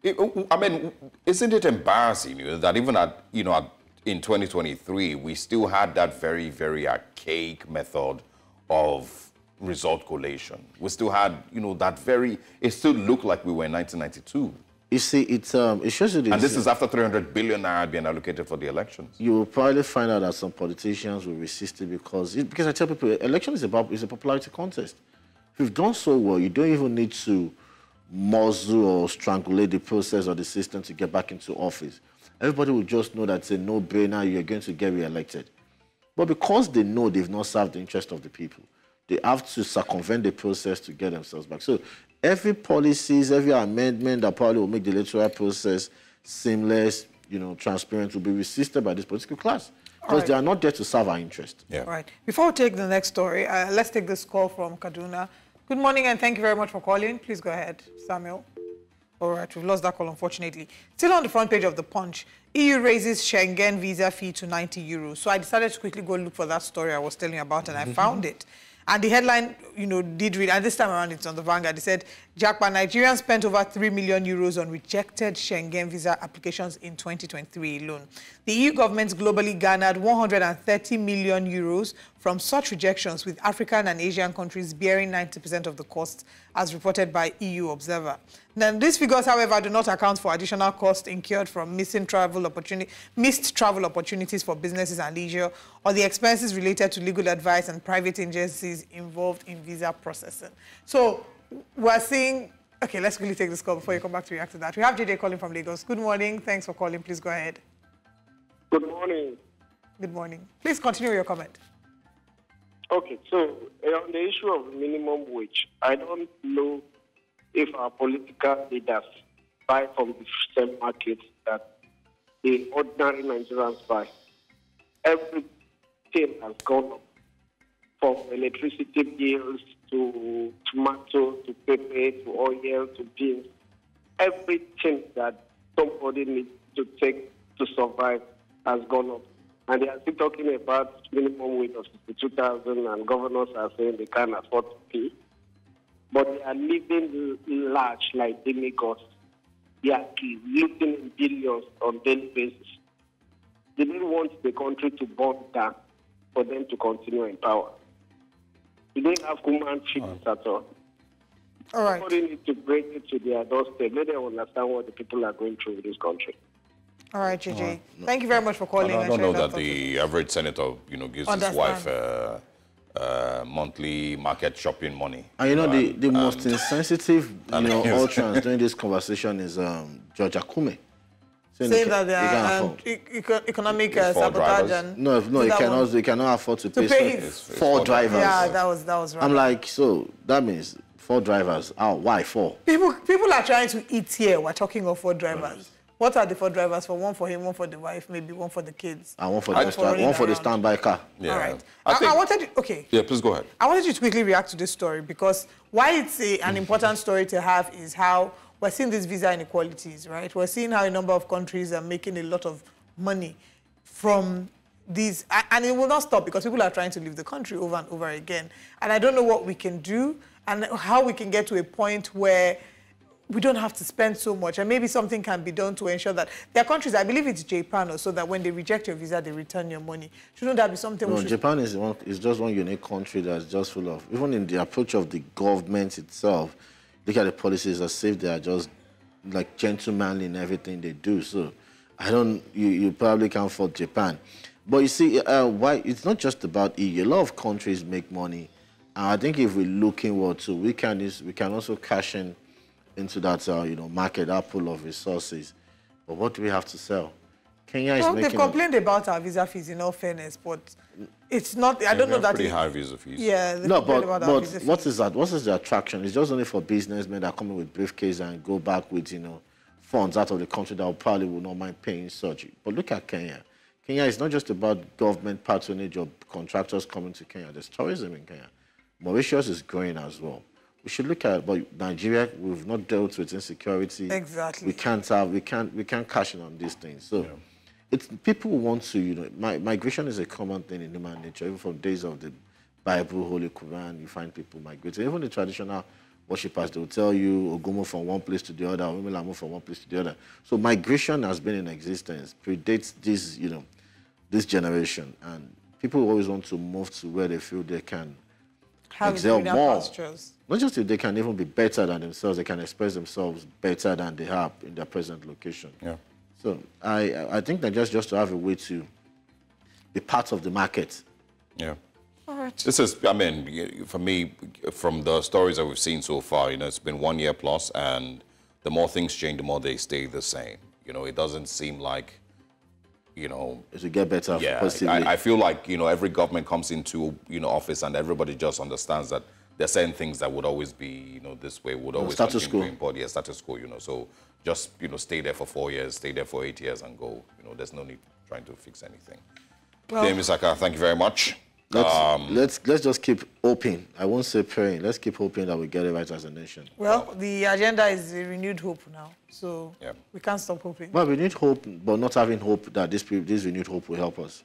I mean, isn't it embarrassing you know, that even at, you know, at in 2023, we still had that very, very archaic method of result collation. We still had, you know, that very, it still looked like we were in 1992. You see, it's, um, it shows you this. And this is after 300 billion naira being allocated for the elections. You will probably find out that some politicians will resist it because, it, because I tell people, election is about is a popularity contest. If you've done so well, you don't even need to muzzle or strangulate the process or the system to get back into office everybody will just know that it's a no-brainer, you're going to get re-elected. But because they know they've not served the interest of the people, they have to circumvent the process to get themselves back. So every policies, every amendment that probably will make the electoral process seamless, you know, transparent, will be resisted by this political class. Because right. they are not there to serve our interest. Yeah. All right. Before we take the next story, uh, let's take this call from Kaduna. Good morning and thank you very much for calling. Please go ahead, Samuel. All right, we've lost that call, unfortunately. Still on the front page of The Punch, EU raises Schengen visa fee to 90 euros. So I decided to quickly go look for that story I was telling you about, and I mm-hmm. found it. And the headline, you know, did read, and this time around it's on the Vanguard. It said, Jackpot Nigerians spent over 3 million euros on rejected Schengen visa applications in 2023 alone. The EU government globally garnered 130 million euros from such rejections, with African and Asian countries bearing 90% of the cost, as reported by EU Observer. Now, these figures, however, do not account for additional costs incurred from missing travel opportunity, missed travel opportunities for businesses and leisure, or the expenses related to legal advice and private agencies involved in visa processing. So we're seeing, okay, let's quickly take this call before you come back to react to that. We have JJ calling from Lagos. Good morning. Thanks for calling. Please go ahead. Good morning. Good morning. Please continue your comment. Okay, so uh, on the issue of minimum wage, I don't know if our political leaders buy from the same market that the ordinary Nigerians buy. Everything has gone up from electricity bills to tomato to pepper to oil to beans. Everything that somebody needs to take to survive has gone up. And they are still talking about minimum wage of 62,000 and governors are saying they can't afford to pay but they are living large like demigods. They are living in billions on daily basis. They didn't want the country to burn down for them to continue in power. They don't have human feelings right. at all. All right. Somebody needs to bring it to their doorstep. Let them understand what the people are going through in this country. All right, JJ. Thank you very much for calling. I don't, know that, that the average senator, you know, gives Understand. his wife uh, uh, monthly market shopping money. And you know, the, the and, most insensitive, you know, utterance during this conversation is um, George Akume. Saying, saying that they are um, economic uh, sabotage and no, no, you cannot, you cannot afford to, to pay, pay his, four drivers. Yeah, that was that was right. I'm like, so that means four drivers. Oh, why four? People, people are trying to eat here. We're talking of four drivers. Right. What are the four drivers for? One for him, one for the wife, maybe one for the kids. And one for the, for one for the standby car. Yeah. All right. I, I, I wanted to, okay. Yeah, please go ahead. I wanted you to quickly react to this story because why it's a, an important story to have is how we're seeing these visa inequalities, right? We're seeing how a number of countries are making a lot of money from these, and it will not stop because people are trying to leave the country over and over again. And I don't know what we can do and how we can get to a point where we don't have to spend so much and maybe something can be done to ensure that there are countries, I believe it's Japan or so that when they reject your visa, they return your money. Shouldn't that be something no. Japan is, one, is just one unique country that's just full of, even in the approach of the government itself, look at the policies as if they are just like gentlemanly in everything they do. So I don't, you, you probably can't fault Japan. But you see, uh, why it's not just about EU. A lot of countries make money. And I think if we look inward too, we can, we can also cash in into that uh, you know market, that pool of resources. But what do we have to sell? Kenya is well, making. They've complained about our visa fees, in all fairness, but it's not. I yeah, don't know that. Pretty high visa fees. Yeah. No, but but what is that? What is the attraction? It's just only for businessmen that come in with briefcase and go back with you know funds out of the country that will probably will not mind paying such. But look at Kenya. Kenya is not just about government patronage or contractors coming to Kenya. There's tourism in Kenya. Mauritius is growing as well we should look at but Nigeria we've not dealt with insecurity. Exactly. We can't have we can't we can't cash in on these things. So yeah. it's people want to you know my, migration is a common thing in human nature even from days of the Bible Holy Quran you find people migrating even the traditional worshippers they will tell you Ogumu from one place to the other Umilamo from one place to the other. So migration has been in existence predates this you know this generation. And people always want to move to where they feel they can have excel more. Pastures. Not just if they can even be better than themselves, they can express themselves better than they have in their present location. Yeah. So I I think that just just to have a way to be part of the market. Yeah. All right. This is, I mean, for me, from the stories that we've seen so far, you know, it's been one year plus, and the more things change, the more they stay the same. You know, it doesn't seem like you know, to get better. Yeah, I, I, feel like you know every government comes into you know office and everybody just understands that there are certain things that would always be you know this way would always status quo. But yeah, status quo. You know, so just you know stay there for four years, stay there for eight years, and go. You know, there's no need trying to fix anything. Well, Dame Isaka, thank you very much. Let's, um, let's, let's just keep hoping. I won't say praying. Let's keep hoping that we get it right as a nation. Well, the agenda is a renewed hope now, so yeah. we can't stop hoping. Well, we need hope, but not having hope that this, this renewed hope will help us.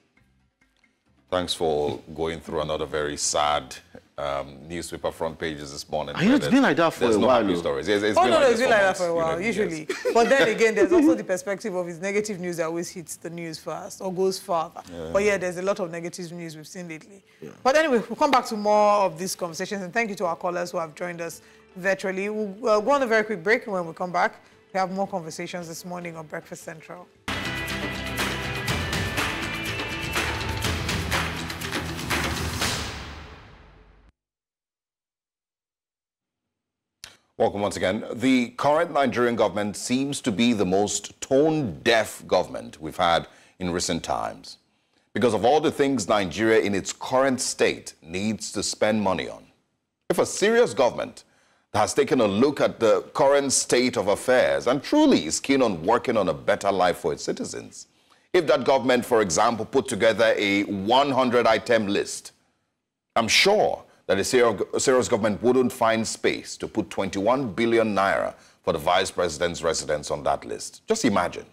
Thanks for going through another very sad um, newspaper front pages this morning. I know it's been like that for a no while. Happy stories. It's, it's oh, no, like no, it's been like that for a while, you know, usually. Yes. but then again, there's also the perspective of his negative news that always hits the news first or goes further. Yeah. But yeah, there's a lot of negative news we've seen lately. Yeah. But anyway, we'll come back to more of these conversations. And thank you to our callers who have joined us virtually. We'll uh, go on a very quick break. And when we come back, we have more conversations this morning on Breakfast Central. Welcome once again. The current Nigerian government seems to be the most tone-deaf government we've had in recent times because of all the things Nigeria in its current state needs to spend money on. If a serious government has taken a look at the current state of affairs and truly is keen on working on a better life for its citizens, if that government, for example, put together a 100-item list, I'm sure that a serious government wouldn't find space to put 21 billion naira for the vice president's residence on that list. Just imagine.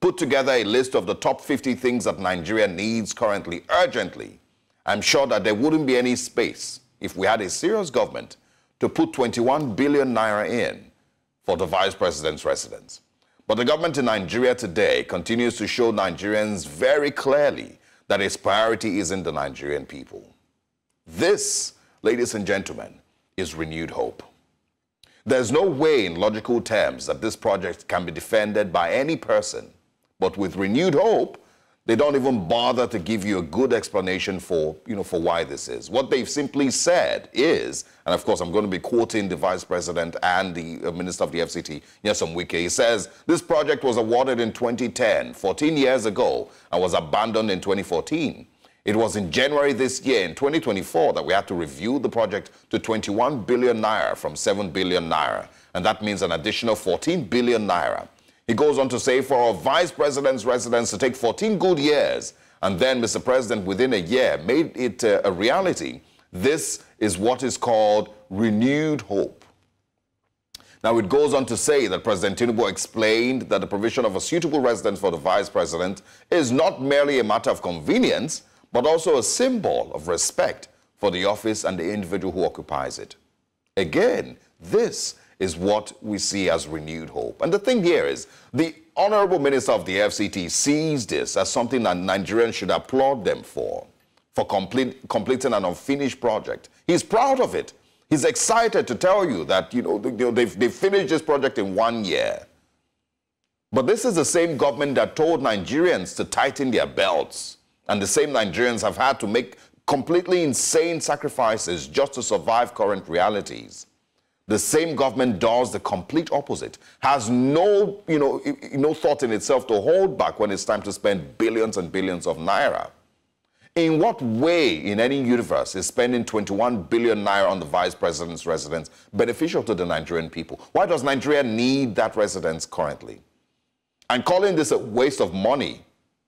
Put together a list of the top 50 things that Nigeria needs currently, urgently. I'm sure that there wouldn't be any space if we had a serious government to put 21 billion naira in for the vice president's residence. But the government in Nigeria today continues to show Nigerians very clearly that its priority isn't the Nigerian people. This ladies and gentlemen, is renewed hope. There's no way in logical terms that this project can be defended by any person, but with renewed hope, they don't even bother to give you a good explanation for, you know, for why this is. What they've simply said is, and of course I'm going to be quoting the Vice President and the uh, Minister of the FCT, Nyesom Wike, he says, this project was awarded in 2010, 14 years ago, and was abandoned in 2014. It was in January this year, in 2024, that we had to review the project to 21 billion naira from 7 billion naira. And that means an additional 14 billion naira. He goes on to say for our vice president's residence to take 14 good years, and then Mr. President, within a year, made it uh, a reality. This is what is called renewed hope. Now, it goes on to say that President Tinubu explained that the provision of a suitable residence for the vice president is not merely a matter of convenience, but also a symbol of respect for the office and the individual who occupies it. Again, this is what we see as renewed hope. And the thing here is, the Honorable Minister of the FCT sees this as something that Nigerians should applaud them for, for complete, completing an unfinished project. He's proud of it. He's excited to tell you that, you know, they've, they've finished this project in one year. But this is the same government that told Nigerians to tighten their belts. And the same Nigerians have had to make completely insane sacrifices just to survive current realities. The same government does the complete opposite, has no, you know, no thought in itself to hold back when it's time to spend billions and billions of naira. In what way in any universe is spending 21 billion naira on the vice president's residence beneficial to the Nigerian people? Why does Nigeria need that residence currently? And calling this a waste of money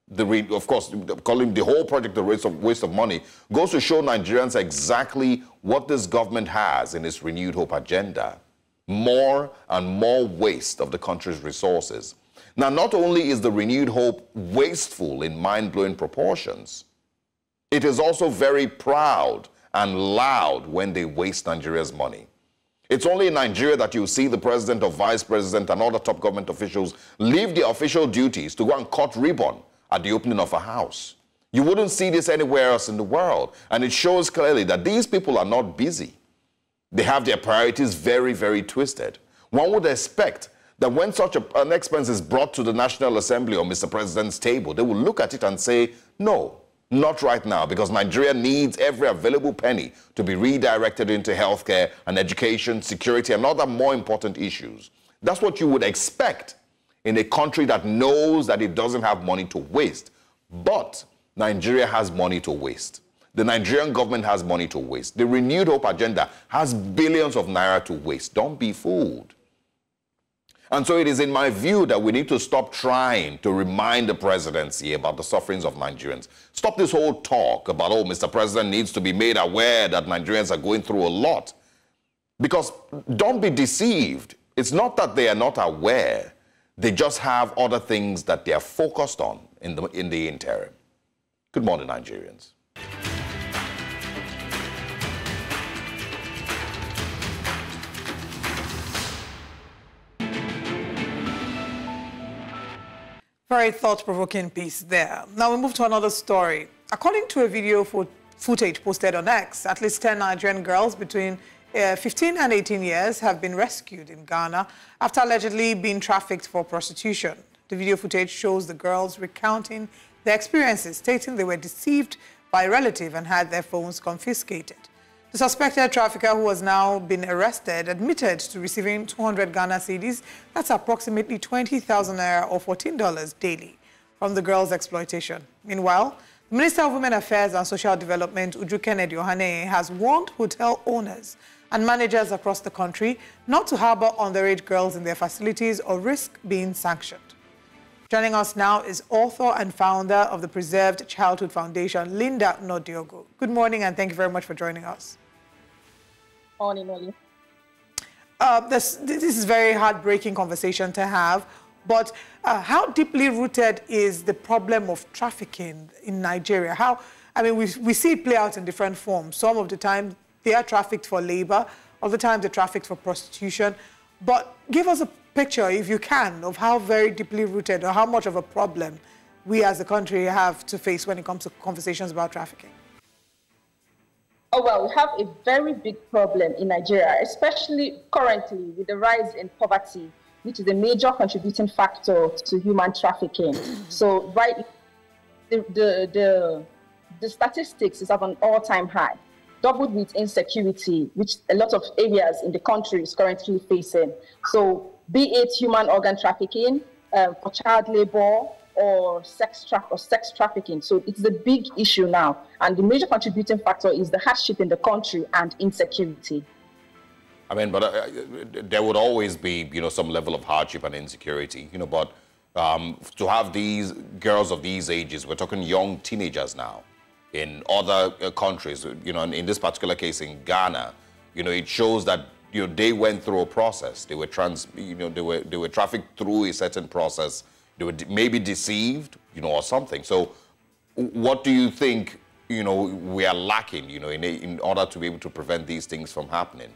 the of course, calling the whole project a waste of, waste of money goes to show Nigerians exactly what this government has in its renewed hope agenda. More and more waste of the country's resources. Now, not only is the renewed hope wasteful in mind-blowing proportions, it is also very proud and loud when they waste Nigeria's money. It's only in Nigeria that you see the president or vice president and other top government officials leave their official duties to go and cut ribbon at the opening of a house. You wouldn't see this anywhere else in the world. And it shows clearly that these people are not busy. They have their priorities very, very twisted. One would expect that when such a, an expense is brought to the National Assembly or Mr. President's table, they will look at it and say, no, not right now, because Nigeria needs every available penny to be redirected into healthcare and education, security, and other more important issues. That's what you would expect in a country that knows that it doesn't have money to waste. But Nigeria has money to waste. The Nigerian government has money to waste. The Renewed Hope agenda has billions of naira to waste. Don't be fooled. And so it is in my view that we need to stop trying to remind the presidency about the sufferings of Nigerians. Stop this whole talk about, oh, Mr. President needs to be made aware that Nigerians are going through a lot. Because don't be deceived. It's not that they are not aware. They just have other things that they are focused on in the, in the interim. Good morning, Nigerians. Very thought-provoking piece there. Now we move to another story. According to a video for footage posted on X, at least 10 Nigerian girls between uh, 15 and 18 years have been rescued in Ghana after allegedly being trafficked for prostitution. The video footage shows the girls recounting their experiences, stating they were deceived by a relative and had their phones confiscated. The suspected trafficker, who has now been arrested, admitted to receiving 200 Ghana cedis, that's approximately 20,000 naira or $14 daily, from the girls' exploitation. Meanwhile, the Minister of Women Affairs and Social Development, Uju Kennedy Ohanenye, has warned hotel owners and managers across the country not to harbor underage girls in their facilities or risk being sanctioned. Joining us now is author and founder of the Preserved Childhood Foundation, Linda Nodiogo. Good morning and thank you very much for joining us. Morning, Molly. Uh, this, this is a very heartbreaking conversation to have, but uh, how deeply rooted is the problem of trafficking in Nigeria? How, I mean, we, we see it play out in different forms. Some of the time, they are trafficked for labor. Other times they're trafficked for prostitution. But give us a picture, if you can, of how very deeply rooted or how much of a problem we as a country have to face when it comes to conversations about trafficking. Oh, well, we have a very big problem in Nigeria, especially currently with the rise in poverty, which is a major contributing factor to human trafficking. so, right, the, the, the, the statistics is at an all-time high doubled with insecurity, which a lot of areas in the country is currently facing. So, be it human organ trafficking, uh, for child labor, or sex tra- or sex trafficking. So it's a big issue now, and the major contributing factor is the hardship in the country and insecurity. I mean, but uh, there would always be, you know, some level of hardship and insecurity, you know. But um, to have these girls of these ages, we're talking young teenagers now, in other uh, countries, you know, in this particular case in Ghana, you know, it shows that you know they went through a process. They were trans, you know, they were they were trafficked through a certain process. They were maybe deceived, you know, or something. So, what do you think, you know, we are lacking, you know, in in order to be able to prevent these things from happening?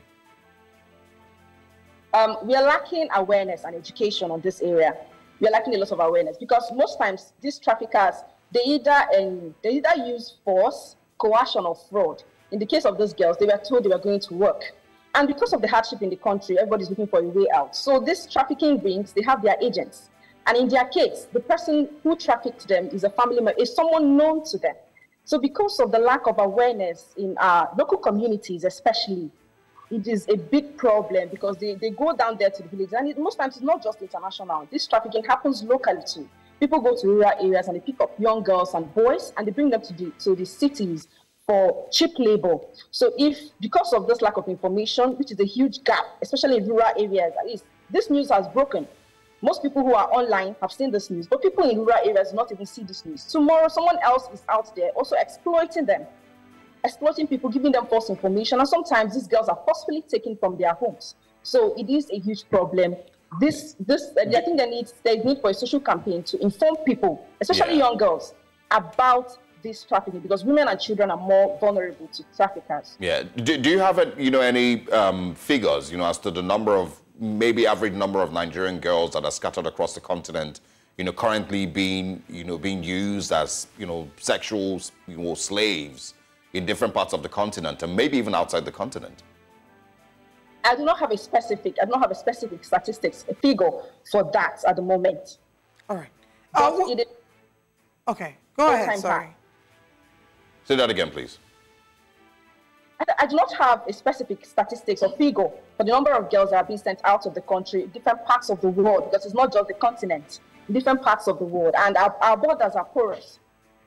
um, we are lacking awareness and education on this area. We are lacking a lot of awareness because most times these traffickers they either um, they either use force, coercion, or fraud. In the case of those girls, they were told they were going to work. And because of the hardship in the country, everybody's looking for a way out. So these trafficking rings, they have their agents. And in their case, the person who trafficked them is a family member, is someone known to them. So because of the lack of awareness in our local communities, especially, it is a big problem because they, they go down there to the village. And it, most times it's not just international. This trafficking happens locally too. People go to rural areas and they pick up young girls and boys and they bring them to the, to the cities for cheap labor. So if, because of this lack of information, which is a huge gap, especially in rural areas, at least, this news has broken. Most people who are online have seen this news, but people in rural areas not even see this news. Tomorrow, someone else is out there also exploiting them, exploiting people, giving them false information, and sometimes these girls are forcefully taken from their homes. So it is a huge problem. This, this, I think there needs there need for a social campaign to inform people, especially yeah. young girls, about this trafficking because women and children are more vulnerable to traffickers. Yeah. Do, do you have, a, you know, any um, figures, you know, as to the number of, maybe average number of Nigerian girls that are scattered across the continent, you know, currently being, you know, being used as, you know, sexual, you know, slaves in different parts of the continent and maybe even outside the continent? I do not have a specific, I do not have a specific statistics, a figure for that at the moment. All right. Uh, okay, go ahead, sorry. Say that again, please. I do not have a specific statistics or figure for the number of girls that are being sent out of the country, different parts of the world, because it's not just the continent, different parts of the world. And our, our borders are porous.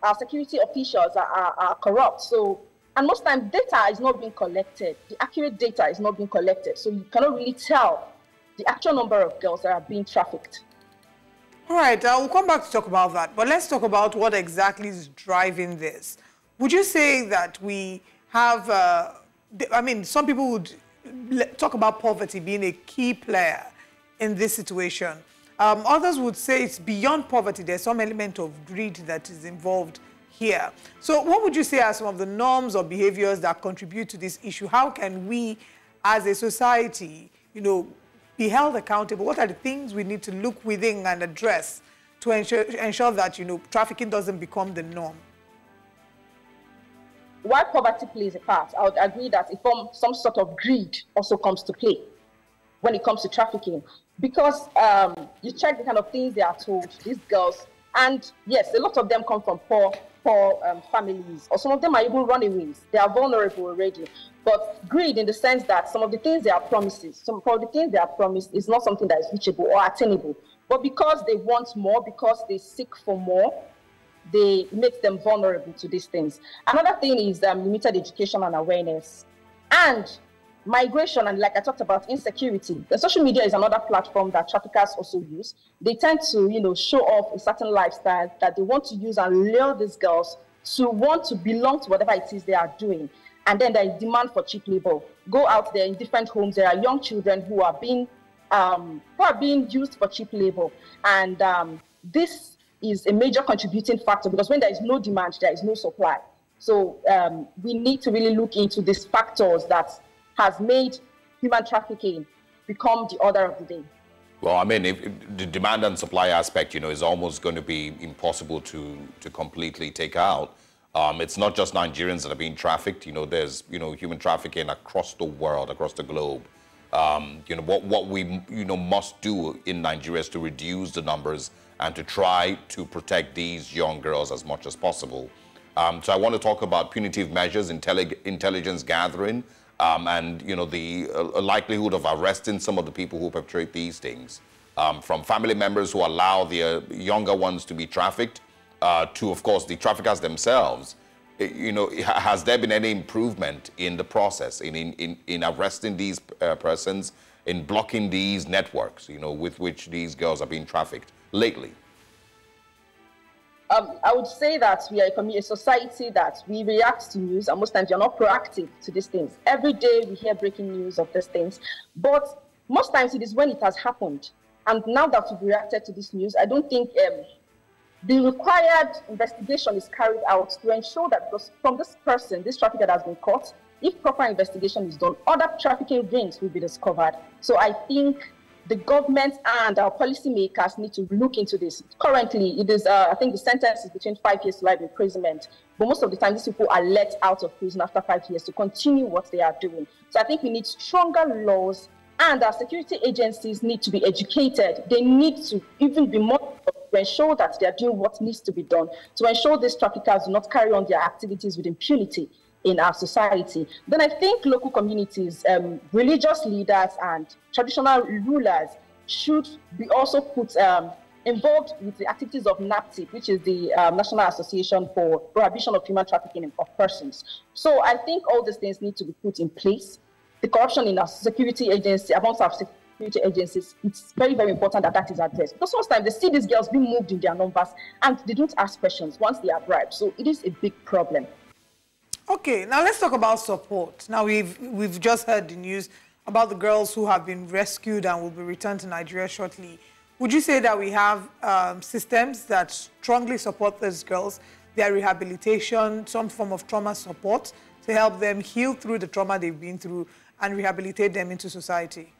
Our security officials are, are, are corrupt. So, and most times data is not being collected. The accurate data is not being collected. So you cannot really tell the actual number of girls that are being trafficked. All right, uh, we'll come back to talk about that. But let's talk about what exactly is driving this. Would you say that we have, uh, I mean, some people would talk about poverty being a key player in this situation. Um, others would say it's beyond poverty. There's some element of greed that is involved here. So what would you say are some of the norms or behaviors that contribute to this issue? How can we, as a society, you know, be held accountable? What are the things we need to look within and address to ensure, ensure that, you know, trafficking doesn't become the norm? while poverty plays a part, I would agree that if some sort of greed also comes to play when it comes to trafficking. Because um, you check the kind of things they are told, these girls, and yes, a lot of them come from poor, poor um, families, or some of them are even runaways. They are vulnerable already. But greed, in the sense that some of the things they are promises, some of the things they are promised, is not something that is reachable or attainable. But because they want more, because they seek for more, they make them vulnerable to these things. Another thing is um, limited education and awareness. And migration, and like I talked about, insecurity. The social media is another platform that traffickers also use. They tend to, you know, show off a certain lifestyle that they want to use and lure these girls to want to belong to whatever it is they are doing. And then there is demand for cheap labor. Go out there in different homes. There are young children who are being um, who are being used for cheap labor, and um, this is a major contributing factor because when there is no demand, there is no supply. So um, we need to really look into these factors that has made human trafficking become the order of the day. Well, I mean, if, if the demand and supply aspect, you know, is almost going to be impossible to, to completely take out. Um, it's not just Nigerians that are being trafficked. You know, there's, you know, human trafficking across the world, across the globe. Um, you know, what, what we, you know, must do in Nigeria is to reduce the numbers and to try to protect these young girls as much as possible. Um, so I want to talk about punitive measures, intellig intelligence gathering, um, and you know the uh, likelihood of arresting some of the people who perpetrate these things, um, from family members who allow the uh, younger ones to be trafficked, uh, to of course the traffickers themselves. You know, has there been any improvement in the process in in in, arresting these uh, persons, in blocking these networks, you know, with which these girls are being trafficked? lately? Um, I would say that we are a, a society that we react to news, and most times you're not proactive to these things. Every day we hear breaking news of these things, but most times it is when it has happened. And now that we've reacted to this news, I don't think um, the required investigation is carried out to ensure that from this person, this trafficker that has been caught, if proper investigation is done, other trafficking rings will be discovered. So I think the government and our policymakers need to look into this. Currently, it is, uh, I think the sentence is between five years to life imprisonment. But most of the time, these people are let out of prison after five years to continue what they are doing. So I think we need stronger laws and our security agencies need to be educated. They need to even be more to ensure that they are doing what needs to be done, to ensure these traffickers do not carry on their activities with impunity in our society. Then I think local communities, um, religious leaders, and traditional rulers should be also put um, involved with the activities of NAPTIP, which is the um, National Association for Prohibition of Human Trafficking of Persons. So I think all these things need to be put in place. The corruption in our security agency, amongst our security agencies, it's very, very important that that is addressed. Because sometimes they see these girls being moved in their numbers and they don't ask questions once they are bribed. So it is a big problem. Okay, now let's talk about support. Now we've we've just heard the news about the girls who have been rescued and will be returned to Nigeria shortly. Would you say that we have um, systems that strongly support these girls, their rehabilitation, some form of trauma support to help them heal through the trauma they've been through and rehabilitate them into society?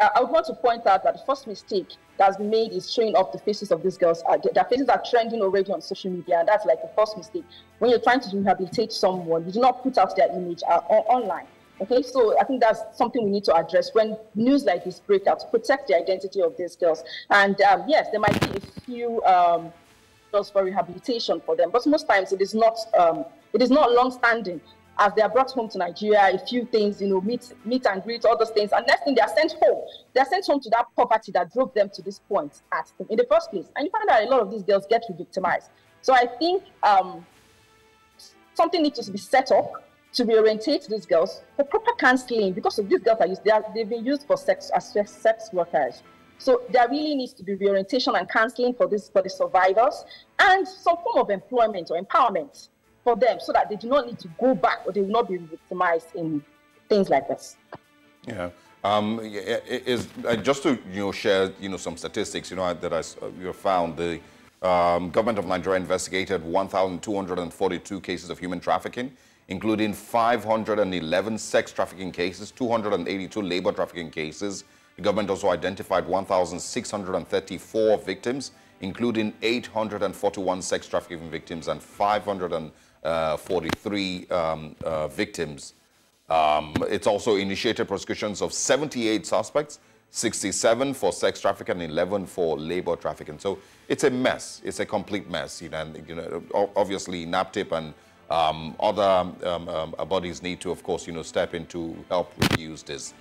I would want to point out that the first mistake that's been made is showing off the faces of these girls. Their faces are trending already on social media, and that's like the first mistake. When you're trying to rehabilitate someone, you do not put out their image uh, online. Okay, so I think that's something we need to address when news like this break out to protect the identity of these girls. And um, yes, there might be a few um, for rehabilitation for them, but most times it is not. Um, it is not long-standing as they are brought home to Nigeria, a few things, you know, meet, meet and greet, all those things. And next thing, they are sent home. They are sent home to that poverty that drove them to this point at, in the first place. And you find out a lot of these girls get victimized. So I think um, something needs to be set up to reorientate these girls for proper counseling because of these girls are used, they are, they've been used for sex as sex workers. So there really needs to be reorientation and counseling for this for the survivors and some form of employment or empowerment for them so that they do not need to go back or they will not be victimized in things like this. Yeah. Um, is, uh, just to you know share you know some statistics you know that I uh, you found the um, government of Nigeria investigated 1,242 cases of human trafficking, including 511 sex trafficking cases, 282 labor trafficking cases. The government also identified 1,634 victims, including 841 sex trafficking victims and 500 uh, 43 um, uh, victims. Um, it's also initiated prosecutions of 78 suspects, 67 for sex trafficking and 11 for labor trafficking. So it's a mess. It's a complete mess. You know, and, you know obviously, NAPTIP and um, other um, um, bodies need to, of course, you know, step in to help reduce this.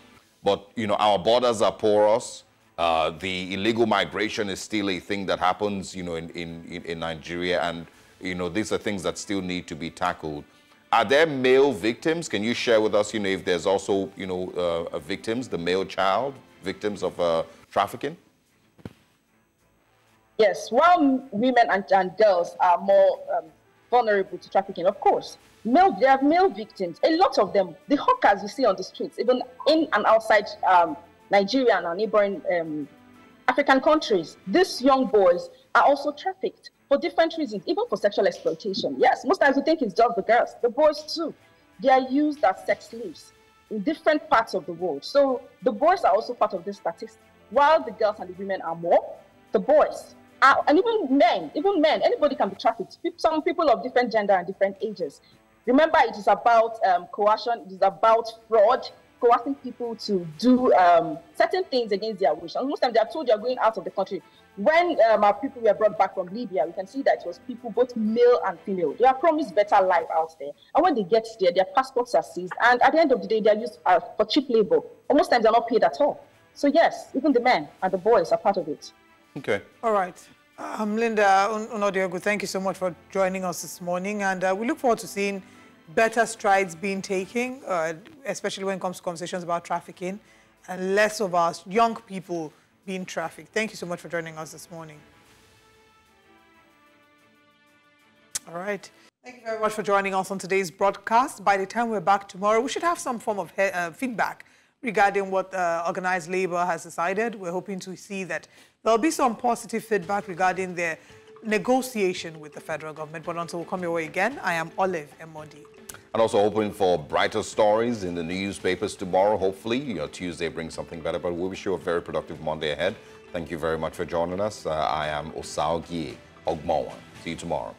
But, you know, our borders are porous. Uh, the illegal migration is still a thing that happens, you know, in, in, in Nigeria. And you know, these are things that still need to be tackled. Are there male victims? Can you share with us, you know, if there's also, you know, uh, victims, the male child, victims of uh, trafficking? Yes, while women and, and girls are more um, vulnerable to trafficking, of course, male, there are male victims. A lot of them, the hawkers you see on the streets, even in and outside um, Nigeria and our neighboring um, African countries, these young boys are also trafficked for different reasons, even for sexual exploitation. Yes, most times we think it's just the girls, the boys too. They are used as sex slaves in different parts of the world. So the boys are also part of this statistic. While the girls and the women are more, the boys are, and even men, even men, anybody can be trafficked. Some people of different gender and different ages. Remember, it is about um, coercion, it is about fraud, coercing people to do um, certain things against their wish. And most times they are told they are going out of the country when um, our people were brought back from Libya, we can see that it was people, both male and female. They are promised better life out there. And when they get there, their passports are seized. And at the end of the day, they are used uh, for cheap labor. And most times they're not paid at all. So yes, even the men and the boys are part of it. Okay. All right. Um, Linda Unodiogu, thank you so much for joining us this morning. And uh, we look forward to seeing better strides being taken, uh, especially when it comes to conversations about trafficking, and less of our young people being trafficked. Thank you so much for joining us this morning. All right. Thank you very much for joining us on today's broadcast. By the time we're back tomorrow, we should have some form of uh, feedback regarding what uh, organized labor has decided. We're hoping to see that there'll be some positive feedback regarding their negotiation with the federal government. But until we come your way again, I am Olive Emodi. And also hoping for brighter stories in the newspapers tomorrow. Hopefully, you know, Tuesday brings something better. But we wish you a very productive Monday ahead. Thank you very much for joining us. Uh, I am Osagie Ogmowan. See you tomorrow.